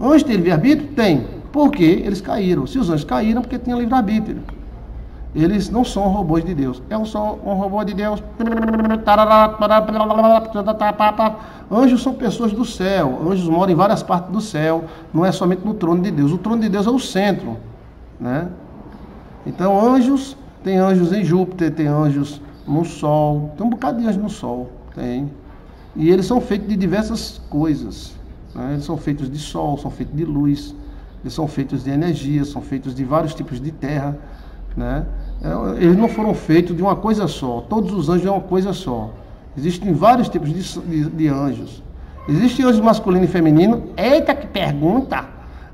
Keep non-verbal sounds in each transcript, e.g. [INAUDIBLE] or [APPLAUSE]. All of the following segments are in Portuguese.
Anjos têm livre-arbítrio? Tem. Por quê? Eles caíram. Se os anjos caíram, porque tinham livre-arbítrio. Eles não são robôs de Deus. Eu sou um robô de Deus. Anjos são pessoas do céu. Anjos moram em várias partes do céu. Não é somente no trono de Deus. O trono de Deus é o centro. Né? Então, anjos, tem anjos em Júpiter, tem anjos no Sol. Tem um bocado de anjos no Sol. Tem. E eles são feitos de diversas coisas. Né? Eles são feitos de sol, são feitos de luz, eles são feitos de energia, são feitos de vários tipos de terra. Né? É, eles não foram feitos de uma coisa só. Todos os anjos é uma coisa só. Existem vários tipos de, de, de anjos. Existe anjo masculino e feminino. Eita, que pergunta!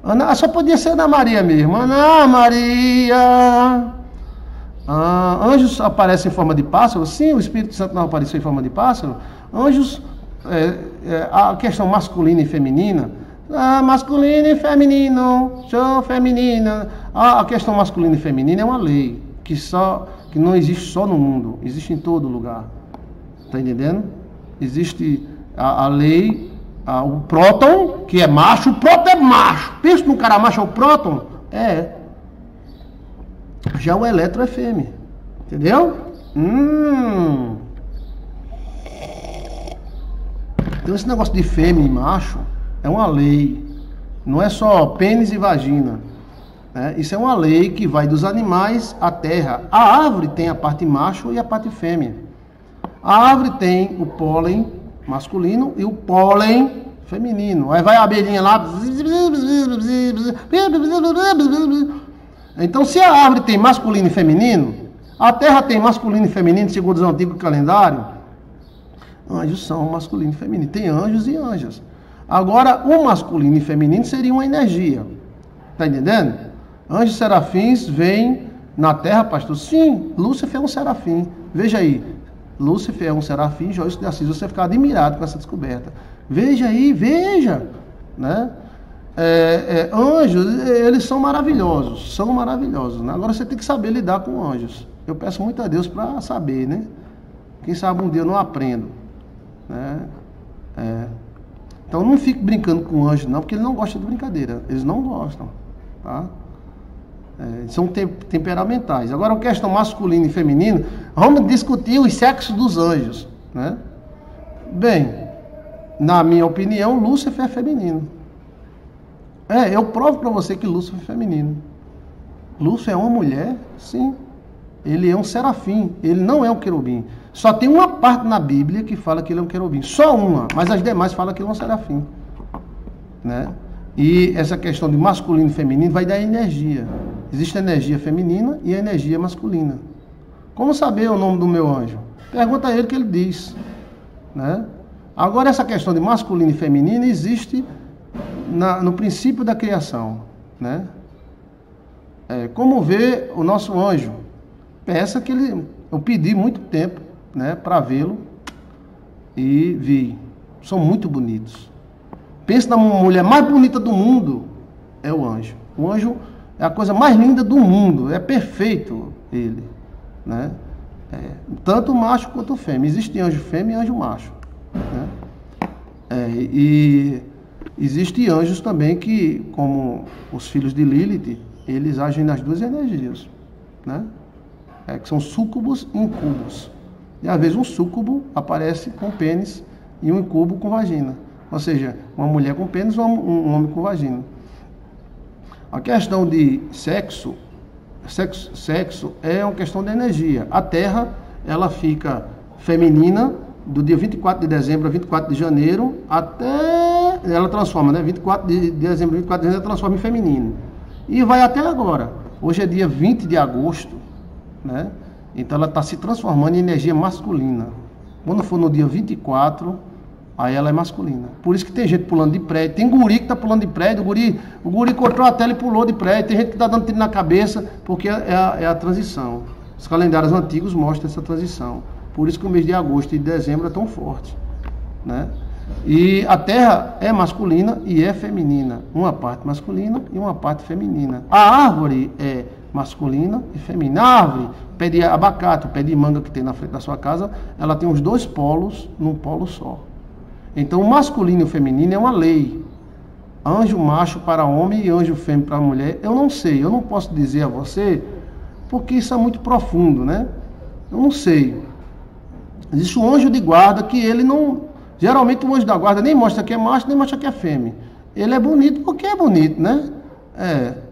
Ana, só podia ser Ana Maria mesmo. Ana Maria! Ah, anjos aparecem em forma de pássaro? Sim, o Espírito Santo não apareceu em forma de pássaro. Anjos, é, é, a questão masculina e feminina. Ah, masculino e feminino, sou feminina. Ah, a questão masculina e feminina é uma lei que, só, que não existe só no mundo, existe em todo lugar. Está entendendo? Existe a, a lei, a, o próton, que é macho, o próton é macho. Pensa no cara macho é o próton? É. Já o eletro é fêmea. Entendeu? Hum. Então esse negócio de fêmea e macho é uma lei. Não é só pênis e vagina. Né? Isso é uma lei que vai dos animais à terra. A árvore tem a parte macho e a parte fêmea. A árvore tem o pólen masculino e o pólen feminino. Aí vai a abelhinha lá. Então, se a árvore tem masculino e feminino, a terra tem masculino e feminino, segundo o antigo calendário. Anjos são masculino e feminino. Tem anjos e anjas. Agora, o masculino e feminino seria uma energia. Está entendendo? Anjos serafins vêm na terra, pastor? Sim, Lúcifer é um serafim. Veja aí. Lúcifer é um serafim, Joyce de Assis, você ficar admirado com essa descoberta. Veja aí, veja. Né? É, é, anjos, eles são maravilhosos, são maravilhosos. Né? Agora você tem que saber lidar com anjos. Eu peço muito a Deus para saber, né? Quem sabe um dia eu não aprendo. Né? É. Então não fique brincando com anjos, não, porque ele não gosta de brincadeira. Eles não gostam. Tá? É, são te temperamentais. Agora, a questão masculina e feminina, vamos discutir os sexos dos anjos. Né? Bem, na minha opinião, Lúcifer é feminino. É, eu provo para você que Lúcifer é feminino. Lúcifer é uma mulher, sim. Ele é um serafim, ele não é um querubim. Só tem uma parte na Bíblia que fala que ele é um querubim. Só uma, mas as demais falam que ele é um serafim. Né? E essa questão de masculino e feminino vai dar energia. Existe a energia feminina e a energia masculina. Como saber o nome do meu anjo? Pergunta a ele que ele diz. Né? Agora, essa questão de masculino e feminino existe na, no princípio da criação. Né? É, como ver o nosso anjo? Peça que ele. Eu pedi muito tempo né, para vê-lo e vi. São muito bonitos. Pensa na mulher mais bonita do mundo, é o anjo. O anjo é a coisa mais linda do mundo, é perfeito ele. Né? É, tanto macho quanto fêmea. Existe anjo fêmea e anjo macho. Né? É, e Existem anjos também que, como os filhos de Lilith, eles agem nas duas energias, né? É, que são súcubos e incubos. E às vezes um súcubo aparece com pênis e um incubo com vagina. Ou seja, uma mulher com pênis e um homem com vagina. A questão de sexo, sexo, sexo é uma questão de energia. A Terra, ela fica feminina do dia 24 de dezembro a 24 de janeiro até. Ela transforma, né? 24 de dezembro a 24 de janeiro transforma em feminino. E vai até agora. Hoje é dia 20 de agosto, né? Então ela está se transformando em energia masculina. Quando for no dia 24, aí ela é masculina. Por isso que tem gente pulando de prédio. Tem guri que está pulando de prédio, o guri, o guri cortou a tela e pulou de prédio. Tem gente que está dando tiro na cabeça, porque é a, é a transição. Os calendários antigos mostram essa transição. Por isso que o mês de agosto e de dezembro é tão forte. Né? E a terra é masculina e é feminina. Uma parte masculina e uma parte feminina. A árvore é masculina e feminina. A árvore, pé de abacate, o pé de manga que tem na frente da sua casa, ela tem os dois polos num polo só. Então o masculino e o feminino é uma lei. anjo macho para homem e anjo fêmea para mulher, eu não sei, eu não posso dizer a você, porque isso é muito profundo, né? Eu não sei. Existe um anjo de guarda que ele não. Geralmente o anjo da guarda nem mostra que é macho, nem mostra que é fêmea. Ele é bonito porque é bonito, né? É.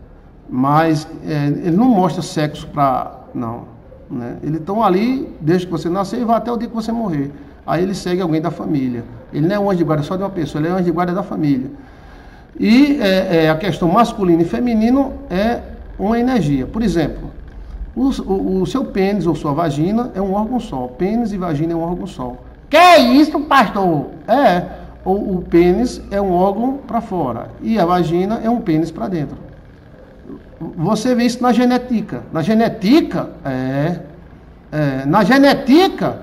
Mas é, ele não mostra sexo para. Não. Né? Eles estão ali desde que você nasceu e vai até o dia que você morrer. Aí ele segue alguém da família. Ele não é um anjo de guarda só de uma pessoa, ele é um anjo de guarda da família. E é, é, a questão masculino e feminino é uma energia. Por exemplo, o, o, o, seu pênis ou sua vagina é um órgão só. Pênis e vagina é um órgão só. Que isso, pastor? É. O, o pênis é um órgão para fora e a vagina é um pênis para dentro. Você vê isso na genética. Na genética, é. é na genética,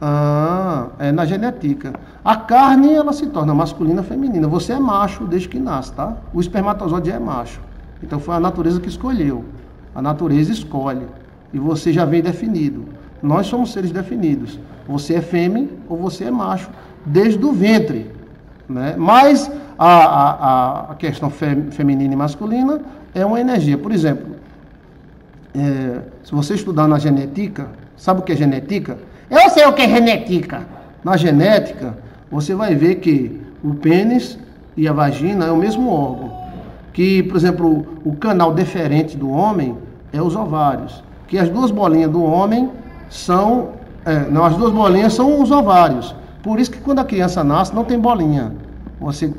ah, é na genética. A carne ela se torna masculina ou feminina. Você é macho desde que nasce, tá? O espermatozoide é macho. Então foi a natureza que escolheu. A natureza escolhe. E você já vem definido. Nós somos seres definidos. Você é fêmea ou você é macho desde o ventre. Né? Mas a, a, a questão feminina e masculina é uma energia. Por exemplo, é, se você estudar na genética, sabe o que é genética? Eu sei o que é genética. Na genética, você vai ver que o pênis e a vagina é o mesmo órgão. Que, por exemplo, o canal deferente do homem é os ovários. Que as duas bolinhas do homem são. É, não, as duas bolinhas são os ovários. Por isso que quando a criança nasce não tem bolinha. Você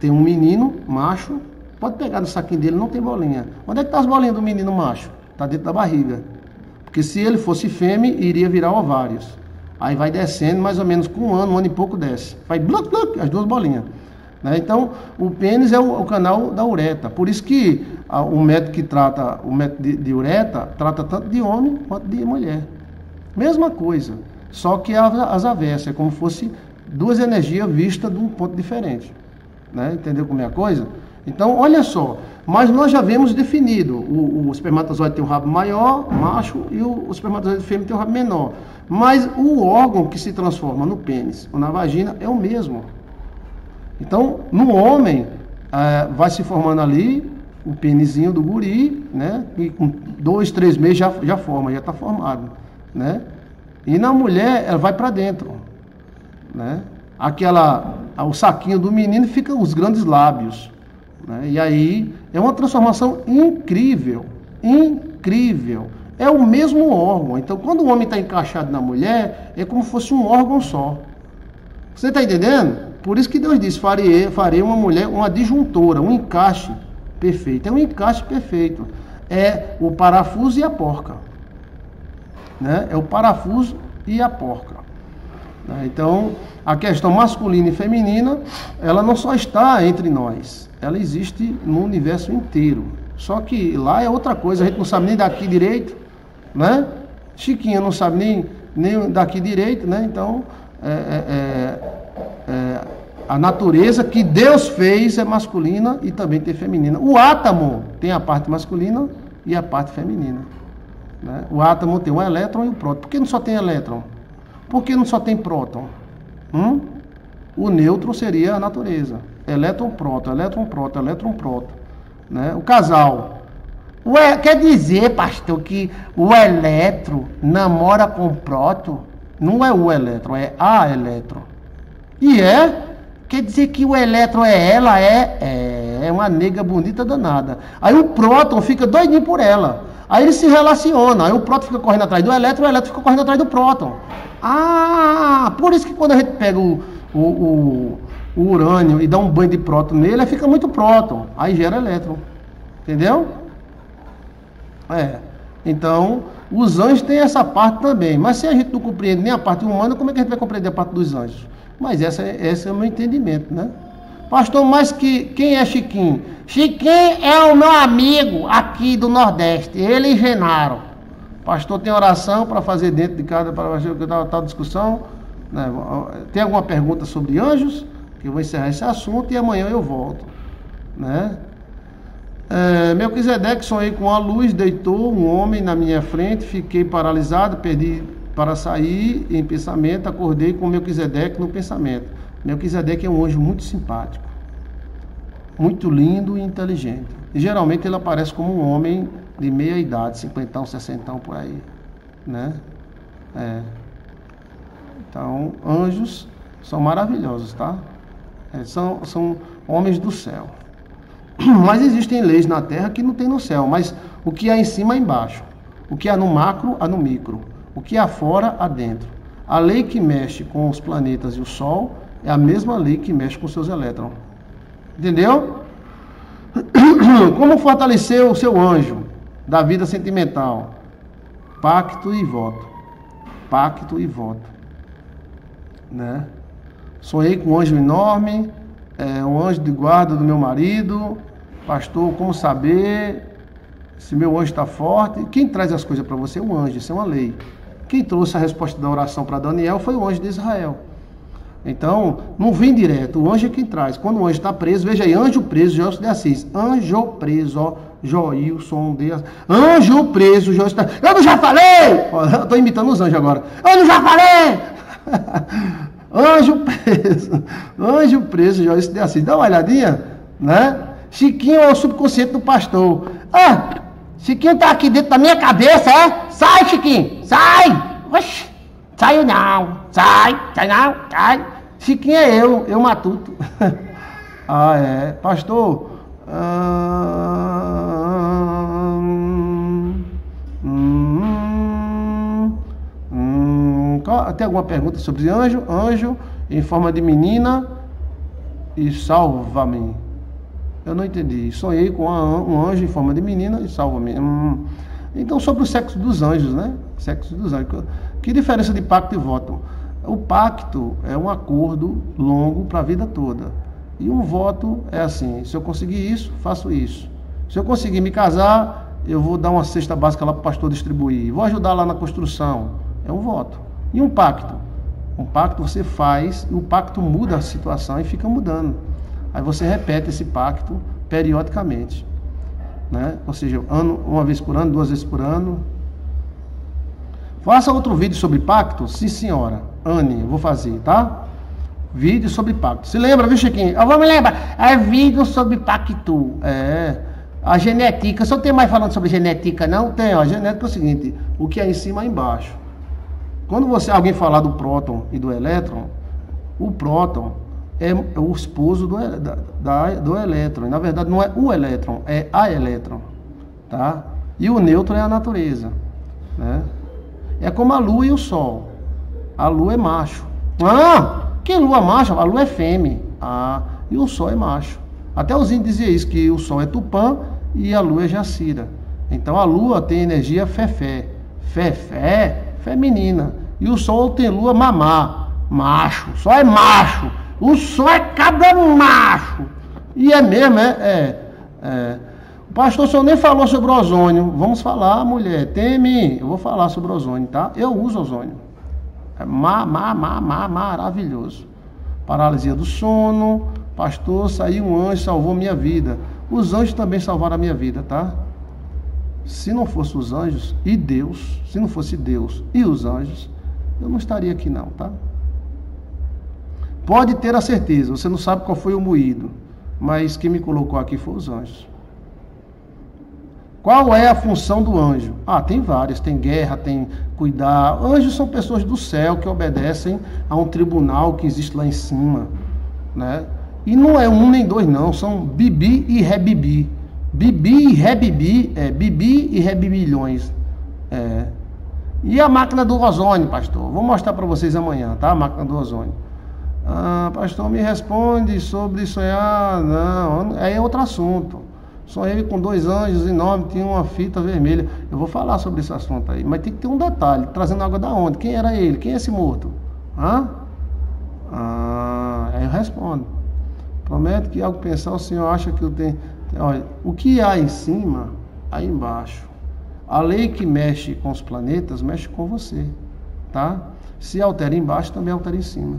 tem um menino macho, pode pegar no saquinho dele, não tem bolinha. Onde é que estão tá as bolinhas do menino macho? Está dentro da barriga. Porque se ele fosse fêmea, iria virar ovários. Aí vai descendo, mais ou menos com um ano, um ano e pouco desce. Vai bluc, bluc, as duas bolinhas. Né? Então, o pênis é o, o, canal da uretra. Por isso que a, o método que trata, o método de, de uretra, trata tanto de homem quanto de mulher. Mesma coisa. Só que as avessas, é como fosse duas energias vistas de um ponto diferente. Né? Entendeu como é a coisa? Então, olha só, mas nós já vemos definido, o, o espermatozoide tem um rabo maior, macho, e o, o espermatozoide fêmea tem um rabo menor. Mas o órgão que se transforma no pênis ou na vagina é o mesmo. Então, no homem, é, vai se formando ali o pênisinho do guri, né? E com dois, três meses já, já forma, já está formado, né? E na mulher, ela vai para dentro, né? Aquela, o saquinho do menino fica os grandes lábios, né? E aí é uma transformação incrível, incrível. É o mesmo órgão. Então, quando o homem está encaixado na mulher, é como se fosse um órgão só. Você está entendendo? Por isso que Deus disse: farei, farei uma mulher, uma disjuntora, um encaixe perfeito. É um encaixe perfeito. É o parafuso e a porca. Né? É o parafuso e a porca. Né? Então, a questão masculina e feminina, ela não só está entre nós, ela existe no universo inteiro. Só que lá é outra coisa, a gente não sabe nem daqui direito, né? Chiquinha não sabe nem, nem daqui direito, né? Então, é, é, é, é, a natureza que Deus fez é masculina e também tem feminina. O átomo tem a parte masculina e a parte feminina. Né? O átomo tem o elétron e o próton. Por que não só tem elétron? Por que não só tem próton? Hum? O neutro seria a natureza. Elétron, próton, elétron, próton, elétron, próton. Né? O casal. Quer dizer, pastor, que o elétron namora com o próton? Não é o elétron, é a elétron. E é? Quer dizer que o elétron é ela, é, é, é uma nega bonita danada. Aí o próton fica doidinho por ela. Aí ele se relaciona. Aí o próton fica correndo atrás do elétron, o elétron fica correndo atrás do próton. Ah, por isso que quando a gente pega o, o, o, o urânio e dá um banho de próton nele, fica muito próton. Aí gera elétron. Entendeu? É. Então, os anjos têm essa parte também. Mas se a gente não compreende nem a parte humana, como é que a gente vai compreender a parte dos anjos? Mas essa, esse é o meu entendimento, né? Pastor, mas que, quem é Chiquinho? Chiquinho é o meu amigo aqui do Nordeste, ele e Genaro. Pastor, tem oração para fazer dentro de casa para tal, tal discussão? Né? Tem alguma pergunta sobre anjos? Que eu vou encerrar esse assunto e amanhã eu volto. Né? É, sonhei com a luz, deitou um homem na minha frente, fiquei paralisado, perdi para sair em pensamento, acordei com Melquisedeque no pensamento. Melquisedeque é um anjo muito simpático. muito lindo e inteligente. E geralmente ele aparece como um homem de meia idade, cinquentão, sessentão por aí, né? É. Então, anjos são maravilhosos, tá? É, são, são homens do céu. [CLEARS THROAT] Mas existem leis na terra que não tem no céu, mas o que há em cima, há embaixo. O que há no macro, há no micro. O que há fora, há dentro. A lei que mexe com os planetas e o Sol é a mesma lei que mexe com seus elétrons. Entendeu? [CLEARS THROAT] Como fortalecer o seu anjo da vida sentimental? Pacto e voto. Pacto e voto. Né? Sonhei com um anjo enorme, é, um anjo de guarda do meu marido. Pastor, como saber se meu anjo está forte? Quem traz as coisas para você é um anjo, isso é uma lei. Quem trouxe a resposta da oração para Daniel foi o anjo de Israel. Então, não vem direto, o anjo é quem traz. Quando o anjo está preso, veja aí, anjo preso, Joel de Assis. Anjo preso, ó, Joilson de Assis. Anjo preso, Joel está. Eu não já falei! eu estou imitando os anjos agora. Eu não já falei! [LAUGHS] anjo preso, anjo preso, Joel de Assis. Dá uma olhadinha, né? Chiquinho é o subconsciente do pastor. Ah, Chiquinho tá aqui dentro da minha cabeça, é? Sai, Chiquinho, sai! Oxi! Saiu não, sai, sai não, sai. Chiquinho é eu, eu matuto. [LAUGHS] ah, é. Pastor, hum, hum, hum, tem alguma pergunta sobre anjo? Anjo em forma de menina e salva-me. Eu não entendi. Sonhei com um anjo em forma de menina e salva-me. Hum. Então, sobre o sexo dos anjos, né? Sexo dos anjos. Que diferença de pacto e voto? O pacto é um acordo longo para a vida toda. E um voto é assim: se eu conseguir isso, faço isso. Se eu conseguir me casar, eu vou dar uma cesta básica lá para o pastor distribuir. Vou ajudar lá na construção. É um voto. E um pacto? Um pacto você faz e o pacto muda a situação e fica mudando. Aí você repete esse pacto periodicamente. Né? Ou seja, ano, uma vez por ano, duas vezes por ano. Faça outro vídeo sobre pacto? Sim, senhora. Anne, vou fazer, tá? Vídeo sobre pacto. Se lembra, viu, Chiquinho? Eu vou me lembrar. É vídeo sobre pacto. É. A genética. Eu tenho mais falando sobre genética, não? Tem, ó. A genética é o seguinte: o que é em cima é embaixo. Quando você alguém falar do próton e do elétron, o próton é o esposo do, da, da, do elétron. Na verdade, não é o elétron, é a elétron. Tá? E o nêutron é a natureza. Né? É como a lua e o sol. A lua é macho. Ah, que lua macho? A lua é fêmea. Ah, e o sol é macho. Até os índios diziam isso, que o sol é tupã e a lua é jacira. Então a lua tem energia fefé. Fefé, feminina. E o sol tem lua mamá, macho. Só é macho. O sol é cabra macho. E é mesmo, é. é, é. O pastor senhor nem falou sobre ozônio. Vamos falar, mulher. Teme. Eu vou falar sobre ozônio, tá? Eu uso ozônio. É ma, ma, ma, ma, maravilhoso. Paralisia do sono. Pastor, saiu um anjo, salvou minha vida. Os anjos também salvaram a minha vida, tá? Se não fosse os anjos e Deus, se não fosse Deus e os anjos, eu não estaria aqui não, tá? Pode ter a certeza, você não sabe qual foi o moído, mas quem me colocou aqui foi os anjos. Qual é a função do anjo? Ah, tem várias, tem guerra, tem cuidar. Anjos são pessoas do céu que obedecem a um tribunal que existe lá em cima, né? E não é um nem dois não, são bibi e rebibi. Bibi e rebibi, é bibi e rebibilhões. É. E a máquina do ozônio, pastor? Vou mostrar para vocês amanhã, tá? A máquina do ozônio. Ah, pastor, me responde sobre sonhar. Não, aí é outro assunto. Sonhei com dois anjos enormes, tinha uma fita vermelha. Eu vou falar sobre esse assunto aí, mas tem que ter um detalhe: trazendo água da onde? Quem era ele? Quem é esse morto? Hã? Ah, aí eu respondo. Prometo que algo pensar, o senhor acha que eu tenho. Olha, o que há em cima, aí embaixo. A lei que mexe com os planetas mexe com você, tá? Se altera embaixo, também altera em cima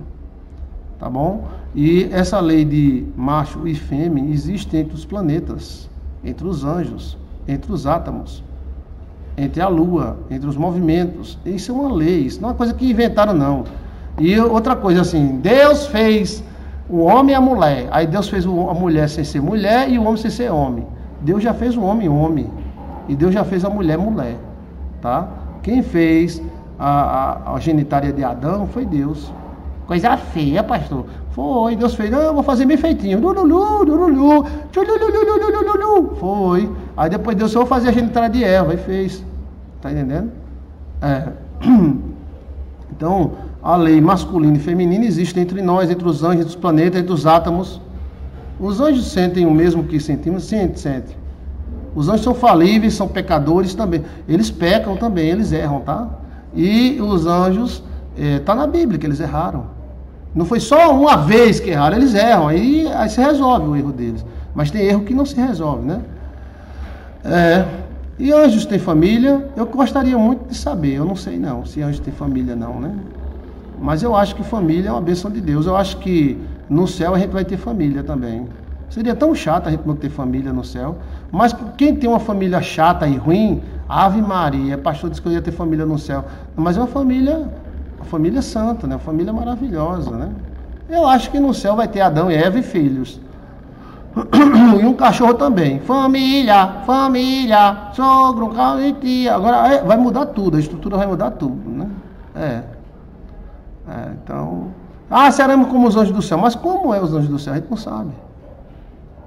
tá bom? E essa lei de macho e fêmea existe entre os planetas, entre os anjos, entre os átomos, entre a lua, entre os movimentos. Isso é uma lei, isso não é uma coisa que inventaram não. E outra coisa assim, Deus fez o homem e a mulher. Aí Deus fez a mulher sem ser mulher e o homem sem ser homem. Deus já fez o homem homem. E Deus já fez a mulher mulher. Tá? Quem fez a, a, a genitária de Adão foi Deus. Coisa feia, pastor. Foi, Deus fez, ah, eu vou fazer bem feitinho. Foi. Aí depois Deus só fazer a genitália de Eva e fez. Tá entendendo? É. Então, a lei masculina e feminina existe entre nós, entre os anjos, entre os planetas, entre os átomos. Os anjos sentem o mesmo que sentimos? Sim, sentem. Os anjos são falíveis, são pecadores também. Eles pecam também, eles erram, tá? E os anjos, está é, na Bíblia que eles erraram. Não foi só uma vez que erraram, eles erram, aí, aí se resolve o erro deles. Mas tem erro que não se resolve, né? É, e anjos têm família? Eu gostaria muito de saber, eu não sei não, se anjos têm família não, né? Mas eu acho que família é uma bênção de Deus. Eu acho que no céu a gente vai ter família também. Seria tão chato a gente não ter família no céu. Mas quem tem uma família chata e ruim, Ave Maria, pastor disse que eu ia ter família no céu. Mas é uma família, família santa, né? Família maravilhosa, né? Eu acho que no céu vai ter Adão e Eva e filhos. [CLEARS THROAT] E um cachorro também. Família, família, sogro, carro e tia. Agora é, vai mudar tudo, a estrutura vai mudar tudo, né? É. é então. Ah, seremos como os anjos do céu. Mas como é os anjos do céu? A gente não sabe.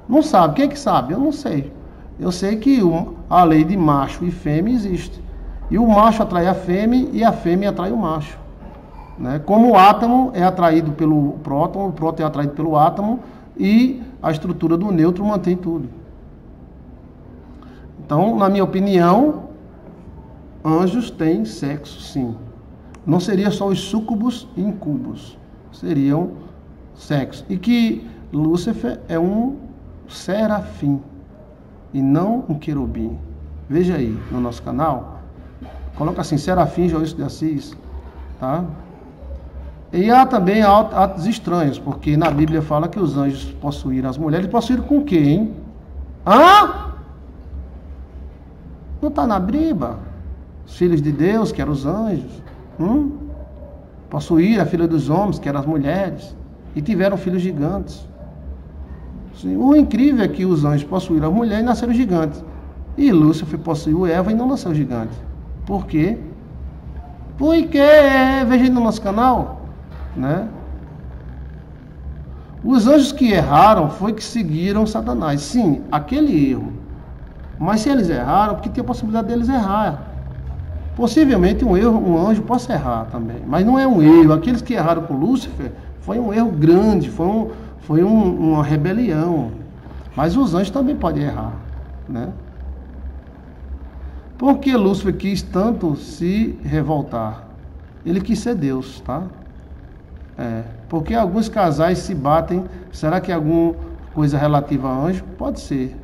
Não sabe. Quem é que sabe? Eu não sei. Eu sei que a lei de macho e fêmea existe. E o macho atrai a fêmea e a fêmea atrai o macho. Né? Como o átomo é atraído pelo próton, o próton é atraído pelo átomo e a estrutura do neutro mantém tudo. Então, na minha opinião, anjos têm sexo, sim. Não seria só os súcubos e incubos, seriam sexo. E que Lúcifer é um serafim e não um querubim. Veja aí no nosso canal, coloca assim, serafim Joilson de Assis, tá? E há também atos estranhos, porque na Bíblia fala que os anjos possuíram as mulheres, possuíram com hein? Hã? Não está na Bíblia? Os filhos de Deus, que eram os anjos, hum? possuíram a filha dos homens, que eram as mulheres, e tiveram filhos gigantes. O incrível é que os anjos possuíram a mulher e nasceram gigantes. E Lúcifer possuiu Eva e não nasceu gigante. Por quê? Porque, veja aí no nosso canal, né? Os anjos que erraram foi que seguiram Satanás. Sim, aquele erro. Mas se eles erraram, porque tem a possibilidade deles errar. Possivelmente um erro, um anjo possa errar também. Mas não é um erro. Aqueles que erraram com Lúcifer foi um erro grande, foi um, foi um, uma rebelião. Mas os anjos também podem errar, né? Por que Lúcifer quis tanto se revoltar? Ele quis ser Deus, tá? É, porque alguns casais se batem. Será que é alguma coisa relativa a anjo? Pode ser.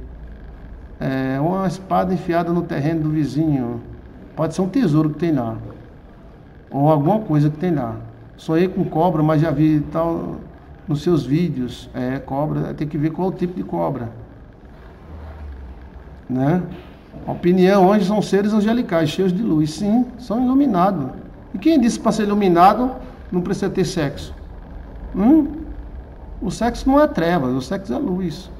É, uma espada enfiada no terreno do vizinho. Pode ser um tesouro que tem lá. Ou alguma coisa que tem lá. Sonhei com cobra, mas já vi tal nos seus vídeos, é, cobra, tem que ver qual o tipo de cobra. Né? Opinião, anjos são seres angelicais, cheios de luz. Sim, são iluminados. E quem disse para ser iluminado não precisa ter sexo? Hum? O sexo não é trevas, o sexo é luz.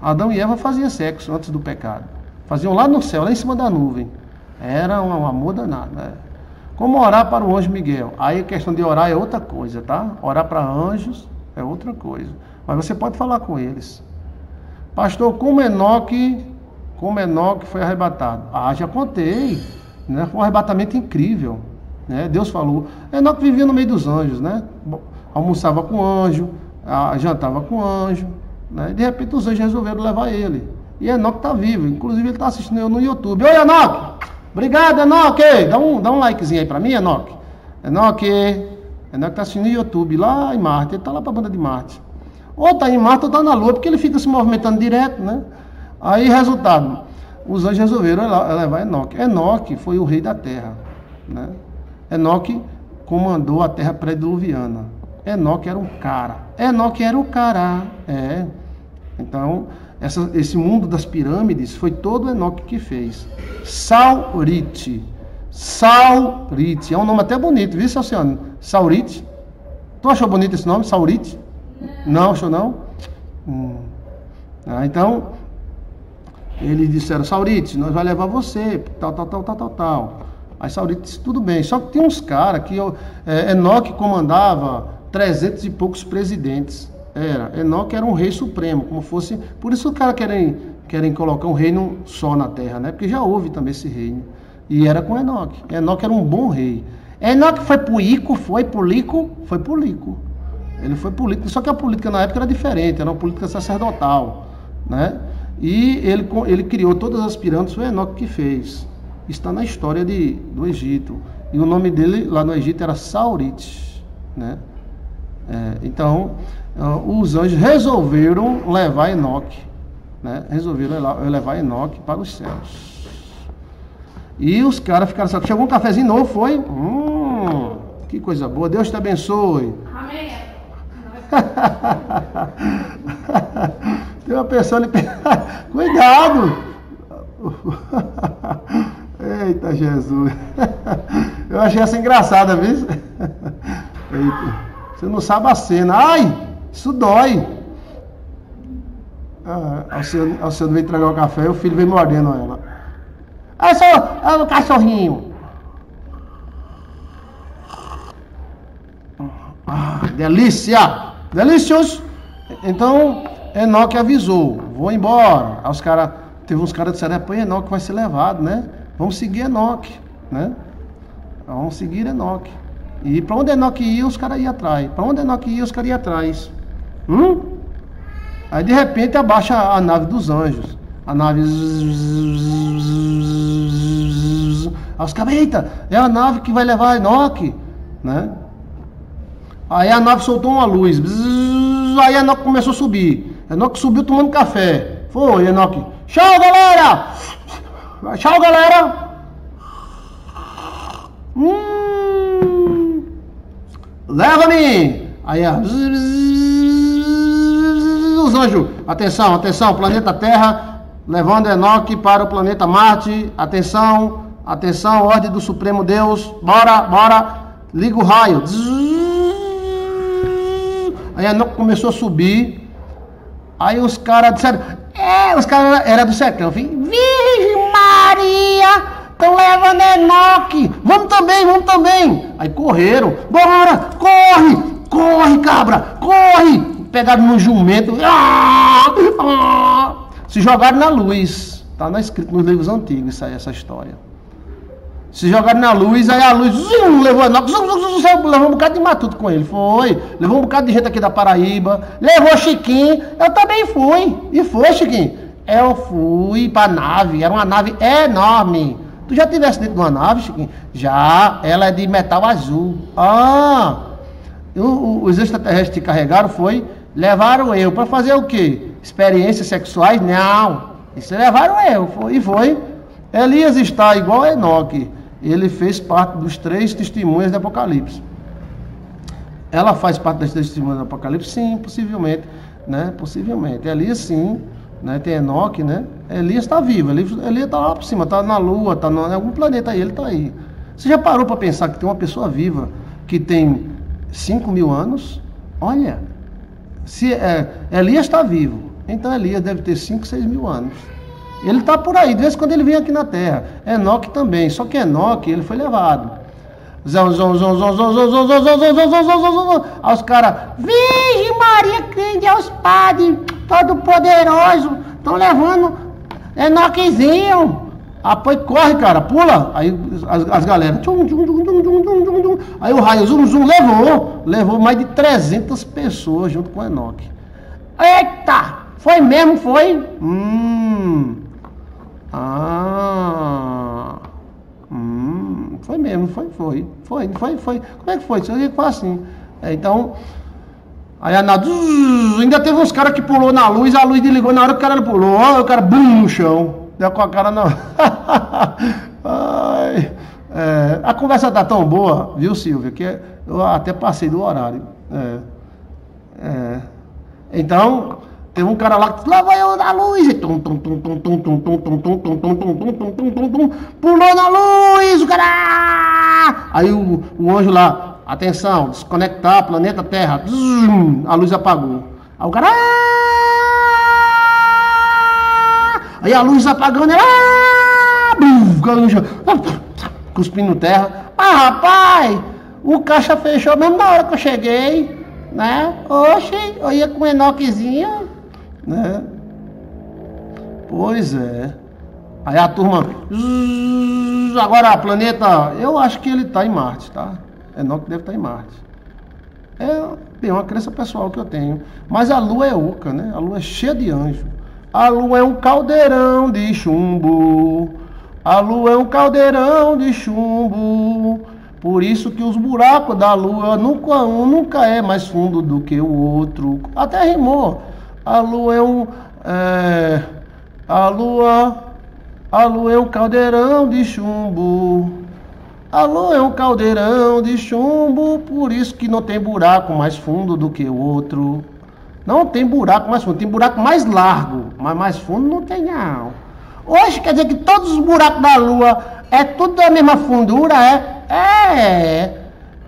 Adão e Eva faziam sexo antes do pecado. Faziam lá no céu, lá em cima da nuvem. Era um amor danado. Né? Como orar para o anjo Miguel? Aí a questão de orar é outra coisa, tá? Orar para anjos é outra coisa. Mas você pode falar com eles. Pastor, como Enoque, como Enoque foi arrebatado? Ah, já contei. Né? Foi um arrebatamento incrível. Né? Deus falou. Enoque vivia no meio dos anjos, né? Almoçava com anjo, jantava com anjo. Né? De repente os anjos resolveram levar ele. E Enoque está vivo. Inclusive ele está assistindo eu no YouTube. Oi, Enoque! Obrigado, Enoque! Dá um, dá um likezinho aí para mim, Enoque. Enoque! Ainda que está assistindo no YouTube, lá em Marte, ele está lá para a banda de Marte. Ou está em Marte ou está na Lua, porque ele fica se movimentando direto, né? Aí, resultado, os anjos resolveram levar Enoque. Enoque foi o rei da terra, né? Enoque comandou a terra pré-diluviana. Enoque era um cara. Enoque era o cara, é. Então, essa, esse mundo das pirâmides foi todo Enoque que fez. Saurite Saurite. É um nome até bonito, viu, Salciano? Saurite. Tu achou bonito esse nome, Saurite? Não, achou não? Hum. Ah, então, eles disseram, Saurites, nós vamos levar você, tal, tal, tal, tal, tal, tal. Aí Saurites disse, tudo bem. Só que tem uns caras que é, Enoque comandava trezentos e poucos presidentes. Era. Enoque era um rei supremo, como fosse. Por isso os caras querem, querem colocar um reino só na terra, né? Porque já houve também esse reino. E era com Enoque. Enoque era um bom rei. Enoque foi pro Ico, foi pro Lico, foi pro Lico. Ele foi político, só que a política na época era diferente, era uma política sacerdotal, né? E ele, ele criou todas as pirâmides, foi Enoque que fez. Está na história de, do Egito. E o nome dele lá no Egito era Saurit, né? É, então, uh, os anjos resolveram levar Enoque, né? Resolveram levar Enoque para os céus. E os caras ficaram, chegou um cafezinho novo, foi? Hum, que coisa boa, Deus te abençoe. Amém. [LAUGHS] Tem uma pessoa ali. [LAUGHS] Cuidado! [LAUGHS] Eita Jesus! [LAUGHS] Eu achei essa engraçada, viu? [LAUGHS] Eita. Você não sabe a cena. Ai! Isso dói! Ah, Alciano, Alciano veio entregar o café e o filho veio mordendo ela. Olha só, olha o cachorrinho. Ah, delícia! Delicioso. Então, Enoque avisou, vou embora. Aí os caras, teve uns caras que disseram, é, pô, Enoque vai ser levado, né? Vamos seguir Enoque, né? Vamos seguir Enoque. E para onde Enoque ia, os caras iam atrás. Para onde Enoque ia, os caras iam atrás. Hum? Aí de repente abaixa a nave dos anjos. A nave. Aí os caras, eita, é a nave que vai levar Enoque, né? Aí a nave soltou uma luz. Aí Enoque começou a subir. Enoque subiu tomando café. Foi, Enoque. Tchau, galera! Tchau, galera! Hum, Leva-me! Aí a... Os anjos. Atenção, atenção. Planeta Terra levando Enoque para o planeta Marte. Atenção, atenção. Ordem do Supremo Deus. Bora, bora. Liga o raio. Aí Enoque começou a subir. Aí os caras disseram, é, os caras eram do sertão. Virgem Maria, estão levando Enoque. Vamos também, vamos também. Aí correram, bora, corre, corre, cabra, corre. Pegaram no jumento, ah, ah, se jogaram na luz. Está escrito nos livros antigos isso aí, essa história. Se jogaram na luz, aí a luz zum, levou Enoque, zum, zum, zum, levou um bocado de matuto com ele. Foi. Levou um bocado de gente aqui da Paraíba. Levou Chiquinho. Eu também fui. E foi, Chiquinho. Eu fui pra nave. Era uma nave enorme. Tu já tivesse dentro de uma nave, Chiquinho? Já. Ela é de metal azul. Ah! os extraterrestres que carregaram foi. Levaram eu para fazer o quê? Experiências sexuais? Não. Isso levaram eu. Foi, e foi. Elias está igual a Enoque ele fez parte dos três testemunhas do Apocalipse. Ela faz parte das testemunhas do Apocalipse? Sim, possivelmente. Né? Possivelmente. Elias sim, né? tem Enoque, né? Elias está vivo, Elias está lá por cima, está na Lua, está em algum planeta aí, ele está aí. Você já parou para pensar que tem uma pessoa viva que tem 5 mil anos? Olha, se é, Elias está vivo, então Elias deve ter 5, 6 mil anos. Ele está por aí, de vez em quando ele vem aqui na terra. Enoque também, só que Enoque, ele foi levado. Aí os caras, Virgem Maria, crente aos padres, todo poderoso, estão levando Enoquezinho. Apoio, corre, cara, pula. Aí as, as galera, aí o raio, zum, zum, levou, levou mais de 300 pessoas junto com Enoque. Eita, foi mesmo, foi? Hum. Ah, hum, foi mesmo, foi, foi, foi, foi, foi. Como é que foi? Isso foi assim. É, então, aí a nada, ainda teve uns caras que pulou na luz, a luz desligou na hora que o cara pulou, ó, o cara bum no chão, deu com a cara na. [LAUGHS] Ai, é, a conversa tá tão boa, viu, Silvia, que eu até passei do horário. É, é. Então, Teve um cara lá que lá vai eu na luz. E tum, tum, tum, tum, tum, tum, tum, tum, tum, tum, tum, tum, tum, tum, tum, tum, tum, pulou na luz, o cara. Aí o, o anjo lá, Atenção, desconectar, planeta Terra. a luz apagou. Aí o cara. Aí a luz apagando, ela. Cuspindo terra. Ah, rapaz, o caixa fechou mesmo na hora que eu cheguei. Né? Oxe, eu ia com o Enoquezinho. Né? Pois é. Aí a turma. Agora, planeta. Eu acho que ele está em Marte, tá? Enoque deve estar tá em Marte. É bem, uma crença pessoal que eu tenho. Mas a lua é oca, né? A lua é cheia de anjo. A lua é um caldeirão de chumbo. A lua é um caldeirão de chumbo. Por isso que os buracos da lua nunca um nunca é mais fundo do que o outro. Até rimou. A lua é um é, a lua a lua é um caldeirão de chumbo. A lua é um caldeirão de chumbo, por isso que não tem buraco mais fundo do que o outro. Não tem buraco mais fundo, tem buraco mais largo, mas mais fundo não tem não. Hoje quer dizer que todos os buracos da Lua é tudo da mesma fundura, é? É,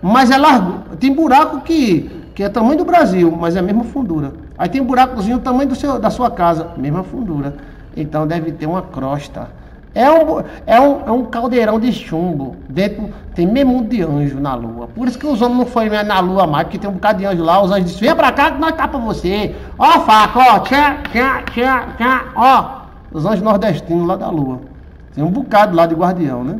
mas é largo. Tem buraco que, que é tamanho do Brasil, mas é a mesma fundura. Aí tem buracozinho tamanho do seu, da sua casa, mesma fundura. Então deve ter uma crosta. É um, é, um, é um caldeirão de chumbo. Dentro tem mundo de anjo na lua. Por isso que os homens não foram na lua mais, porque tem um bocado de anjo lá. Os anjos dizem: vem pra cá que nós tá pra você. Ó, faca, ó, tchá, tchá, tchá, tchá, ó. Os anjos nordestinos lá da lua. Tem um bocado lá de guardião, né?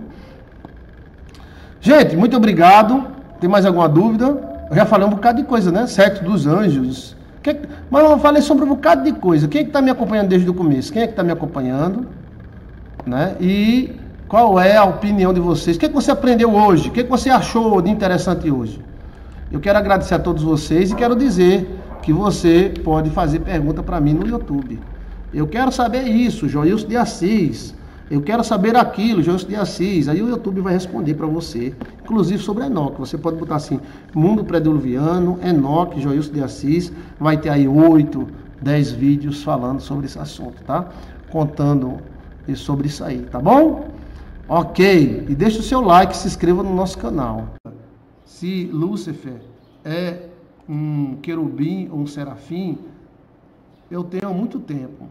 Gente, muito obrigado. Tem mais alguma dúvida? Eu já falei um bocado de coisa, né? Sexo dos anjos. Que... Mas eu falei sobre um bocado de coisa. Quem é que está me acompanhando desde o começo? Quem é que está me acompanhando? Né? E qual é a opinião de vocês? O que, é que você aprendeu hoje? O que, é que você achou de interessante hoje? Eu quero agradecer a todos vocês e quero dizer que você pode fazer pergunta para mim no YouTube. Eu quero saber isso, Joilson de Assis. Eu quero saber aquilo, Joilson de Assis. Aí o YouTube vai responder para você, inclusive sobre Enoque. Você pode botar assim, Mundo Pré-Diluviano, Enoque, Joilson de Assis. Vai ter aí oito, dez vídeos falando sobre esse assunto, tá? Contando sobre isso aí, tá bom? Ok, e deixa o seu like, se inscreva no nosso canal. Se Lúcifer é um querubim ou um serafim, eu tenho há muito tempo.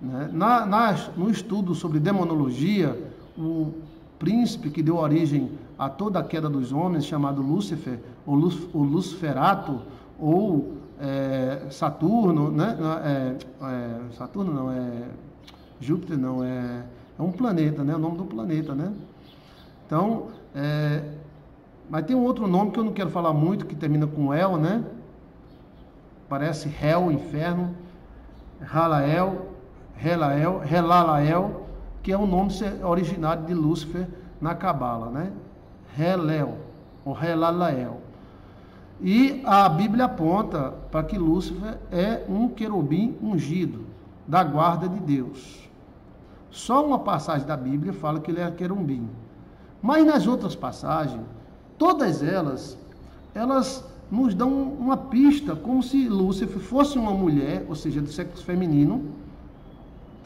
Né? Na, na, no estudo sobre demonologia, o príncipe que deu origem a toda a queda dos homens, chamado Lúcifer, ou o Luciferato, ou é, Saturno, né? É, é, Saturno não, é Júpiter não, é, é um planeta, né? O nome do planeta, né? Então, é, mas tem um outro nome que eu não quero falar muito, que termina com El, né? Parece Hel, inferno, Halael, Helael, Helalael, que é o nome originário de Lúcifer na Cabala, né? Helel, ou Helalael. E a Bíblia aponta para que Lúcifer é um querubim ungido da guarda de Deus. Só uma passagem da Bíblia fala que ele era querubim. Mas nas outras passagens, todas elas, elas nos dão uma pista como se Lúcifer fosse uma mulher, ou seja, do sexo feminino,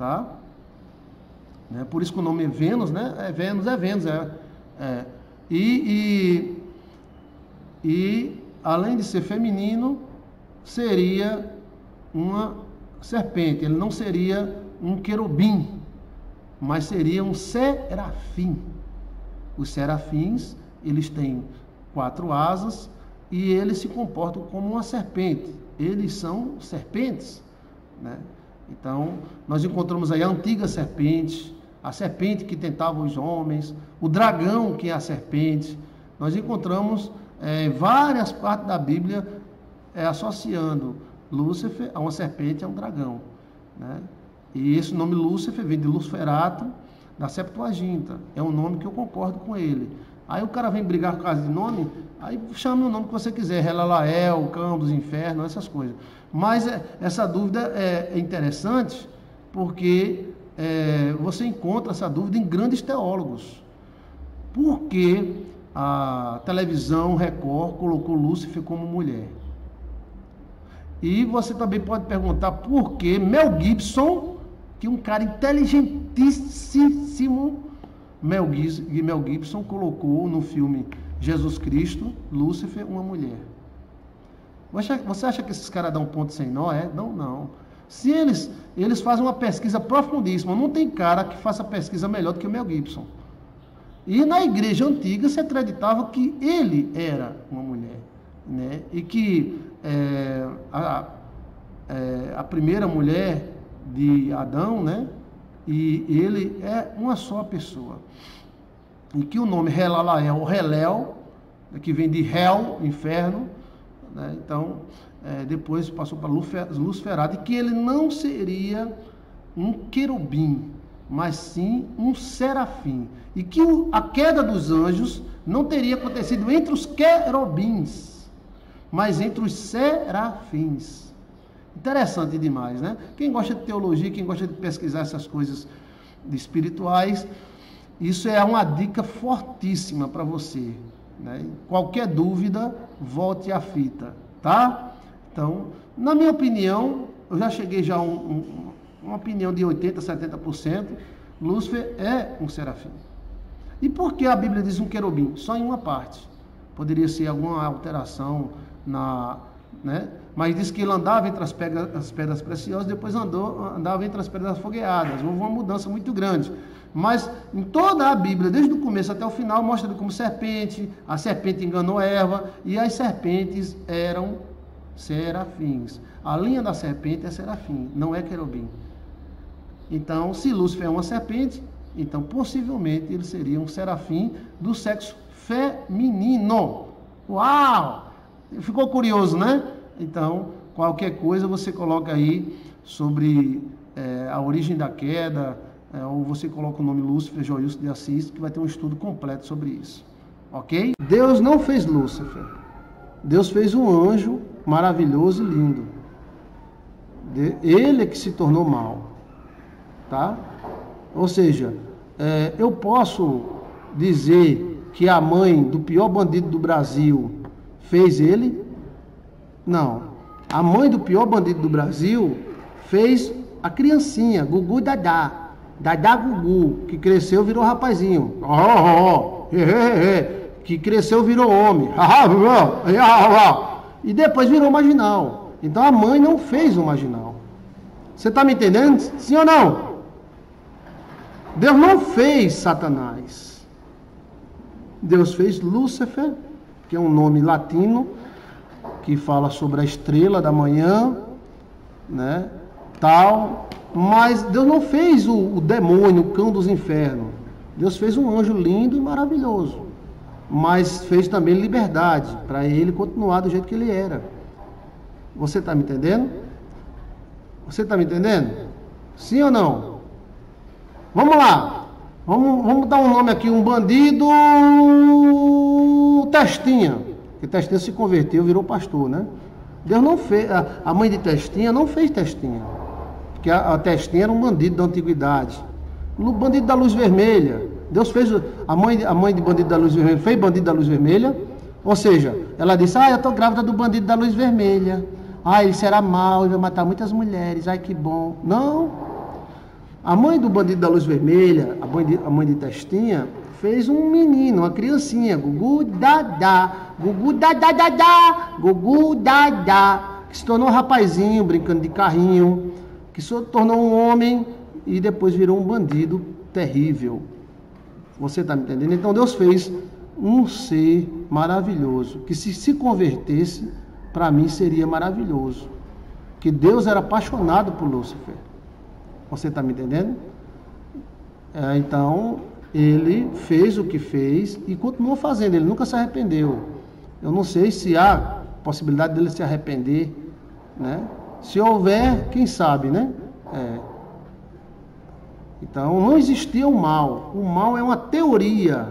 tá? Né? Por isso que o nome é Vênus, né? É Vênus, é Vênus, é. é. E, e, e, além de ser feminino, seria uma serpente. Ele não seria um querubim, mas seria um serafim. Os serafins, eles têm quatro asas e eles se comportam como uma serpente. Eles são serpentes, né? Então, nós encontramos aí a antiga serpente, a serpente que tentava os homens, o dragão que é a serpente. Nós encontramos é, várias partes da Bíblia é, associando Lúcifer a uma serpente a um dragão. Né? E esse nome Lúcifer vem de Luciferato, da Septuaginta. É um nome que eu concordo com ele. Aí o cara vem brigar por causa de nome, aí chame o nome que você quiser, Relalael, Cão dos Infernos, essas coisas. Mas é, essa dúvida é, é interessante porque é, você encontra essa dúvida em grandes teólogos. Por que a televisão Record colocou Lúcifer como mulher? E você também pode perguntar por que Mel Gibson que um cara inteligentíssimo, Mel Gibson, colocou no filme Jesus Cristo, Lúcifer, uma mulher. Você acha que esses caras dão ponto sem nó? É? Não, não. Se eles, eles fazem uma pesquisa profundíssima, não tem cara que faça pesquisa melhor do que o Mel Gibson. E na igreja antiga se acreditava que ele era uma mulher. Né? E que é, a, é, a primeira mulher de Adão, né? E ele é uma só pessoa. E que o nome Relalael, ou Reléu, que vem de Hel, inferno, né? então é, depois passou para Luciferado, e que ele não seria um querubim, mas sim um serafim. E que o, a queda dos anjos não teria acontecido entre os querubins, mas entre os serafins. Interessante demais, né? Quem gosta de teologia, quem gosta de pesquisar essas coisas espirituais, isso é uma dica fortíssima para você. Né? Qualquer dúvida, volte à fita, tá? Então, na minha opinião, eu já cheguei já a um, um, uma opinião de 80%, 70%, Lúcifer é um serafim. E por que a Bíblia diz um querubim? Só em uma parte. Poderia ser alguma alteração na, né? Mas diz que ele andava entre as pedras, as pedras preciosas, depois andou, andava entre as pedras fogueadas. Houve uma mudança muito grande. Mas em toda a Bíblia, desde o começo até o final, mostra como serpente, a serpente enganou Eva, e as serpentes eram serafins. A linha da serpente é serafim, não é querubim. Então, se Lúcifer é uma serpente, então possivelmente ele seria um serafim do sexo feminino. Uau! Ficou curioso, né? Então, qualquer coisa você coloca aí sobre é, a origem da queda, é, ou você coloca o nome Lúcifer Joilson de Assis, que vai ter um estudo completo sobre isso. Ok? Deus não fez Lúcifer. Deus fez um anjo maravilhoso e lindo. Ele é que se tornou mal. Tá? Ou seja, é, eu posso dizer que a mãe do pior bandido do Brasil fez ele? Não. A mãe do pior bandido do Brasil fez a criancinha, Gugu Dadá. Dadá Gugu, que cresceu virou rapazinho. Que cresceu virou homem. e depois virou marginal. Então a mãe não fez o marginal. Você está me entendendo? Sim ou não? Deus não fez Satanás. Deus fez Lúcifer, que é um nome latino que fala sobre a estrela da manhã, né? Tal, mas Deus não fez o, o demônio, o cão dos infernos. Deus fez um anjo lindo e maravilhoso, mas fez também liberdade para ele continuar do jeito que ele era. Você está me entendendo? Você está me entendendo? Sim ou não? Vamos lá. Vamos, vamos dar um nome aqui, um bandido testinha que Testinha se converteu, virou pastor, né? Deus não fez, a, a mãe de Testinha não fez Testinha, porque a, a Testinha era um bandido da antiguidade, o bandido da luz vermelha. Deus fez, a mãe, a mãe de bandido da luz vermelha fez bandido da luz vermelha, ou seja, ela disse, ah, eu estou grávida do bandido da luz vermelha, ah, ele será mau, ele vai matar muitas mulheres, ai que bom. Não, a mãe do bandido da luz vermelha, a mãe de, a mãe de Testinha, fez um menino, uma criancinha, Gugu Dadá, Gugu Dadá Dadá, Gugu Dadá, que se tornou um rapazinho brincando de carrinho, que se tornou um homem e depois virou um bandido terrível. Você está me entendendo? Então Deus fez um ser maravilhoso, que se se convertesse, para mim seria maravilhoso. Que Deus era apaixonado por Lúcifer. Você está me entendendo? É, então, ele fez o que fez e continuou fazendo, ele nunca se arrependeu. Eu não sei se há possibilidade dele se arrepender, né? Se houver, quem sabe, né? É. Então, não existia o mal. O mal é uma teoria.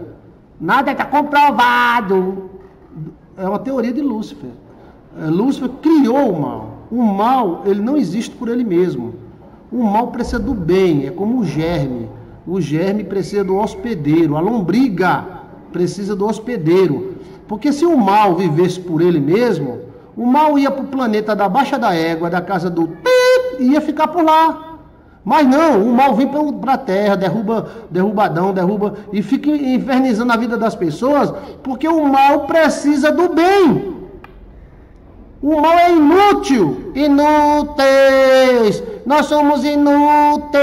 Nada está comprovado. É uma teoria de Lúcifer. É, Lúcifer criou o mal. O mal, ele não existe por ele mesmo. O mal precisa do bem, é como o germe. O germe precisa do hospedeiro, a lombriga precisa do hospedeiro. Porque se o mal vivesse por ele mesmo, o mal ia para o planeta da Baixa da Égua, da casa do e ia ficar por lá. Mas não, o mal vem para a terra, derruba, derruba Adão, derruba e fica infernizando a vida das pessoas, porque o mal precisa do bem. O mal é inútil, inúteis. Nós somos inúteis,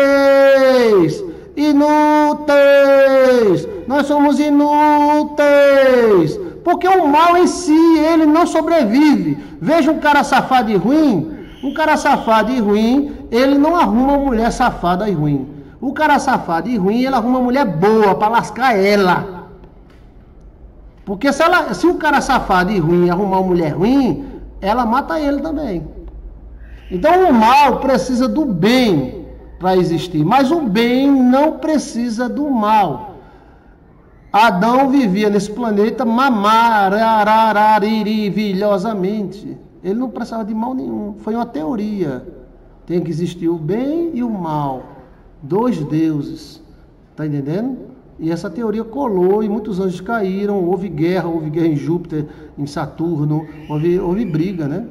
inúteis. Nós somos inúteis. Porque o mal em si, ele não sobrevive. Veja um cara safado e ruim, um cara safado e ruim, ele não arruma uma mulher safada e ruim. O cara safado e ruim, ele arruma uma mulher boa para lascar ela. Porque se, ela, se o cara safado e ruim arrumar uma mulher ruim, ela mata ele também. Então o mal precisa do bem para existir, mas o bem não precisa do mal. Adão vivia nesse planeta mamarariririvilhosamente. Ele não precisava de mal nenhum. Foi uma teoria. Tem que existir o bem e o mal. Dois deuses. Está entendendo? E essa teoria colou e muitos anjos caíram. Houve guerra, houve guerra em Júpiter, em Saturno, houve, houve briga, né?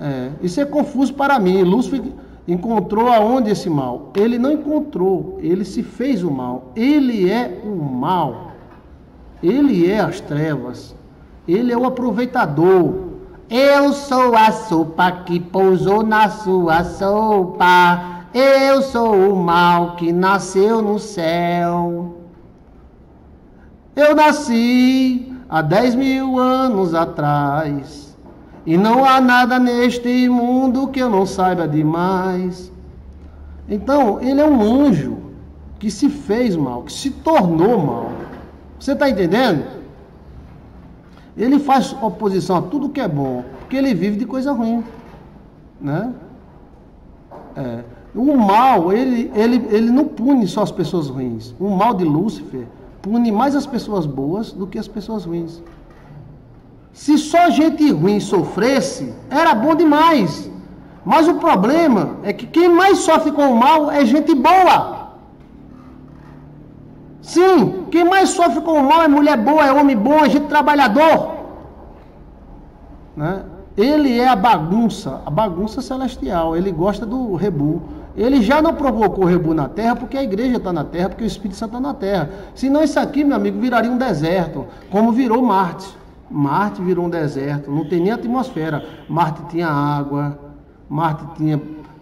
É, isso é confuso para mim. Lúcifer encontrou aonde esse mal? Ele não encontrou, ele se fez o mal. Ele é o mal. Ele é as trevas. Ele é o aproveitador. Eu sou a sopa que pousou na sua sopa. Eu sou o mal que nasceu no céu. Eu nasci há dez mil anos atrás. E não há nada neste mundo que eu não saiba demais. Então, ele é um anjo que se fez mal, que se tornou mal. Você está entendendo? Ele faz oposição a tudo que é bom, porque ele vive de coisa ruim. Né? É. O mal, ele, ele, ele não pune só as pessoas ruins. O mal de Lúcifer pune mais as pessoas boas do que as pessoas ruins. Se só gente ruim sofresse, era bom demais. Mas o problema é que quem mais sofre com o mal é gente boa. Sim, quem mais sofre com o mal é mulher boa, é homem bom, é gente trabalhador. Né? Ele é a bagunça, a bagunça celestial. Ele gosta do rebu. Ele já não provocou rebu na terra porque a igreja está na terra, porque o Espírito Santo está na terra. Senão isso aqui, meu amigo, viraria um deserto, como virou Marte. Marte virou um deserto, não tem nem atmosfera. Marte tinha água, Marte tinha,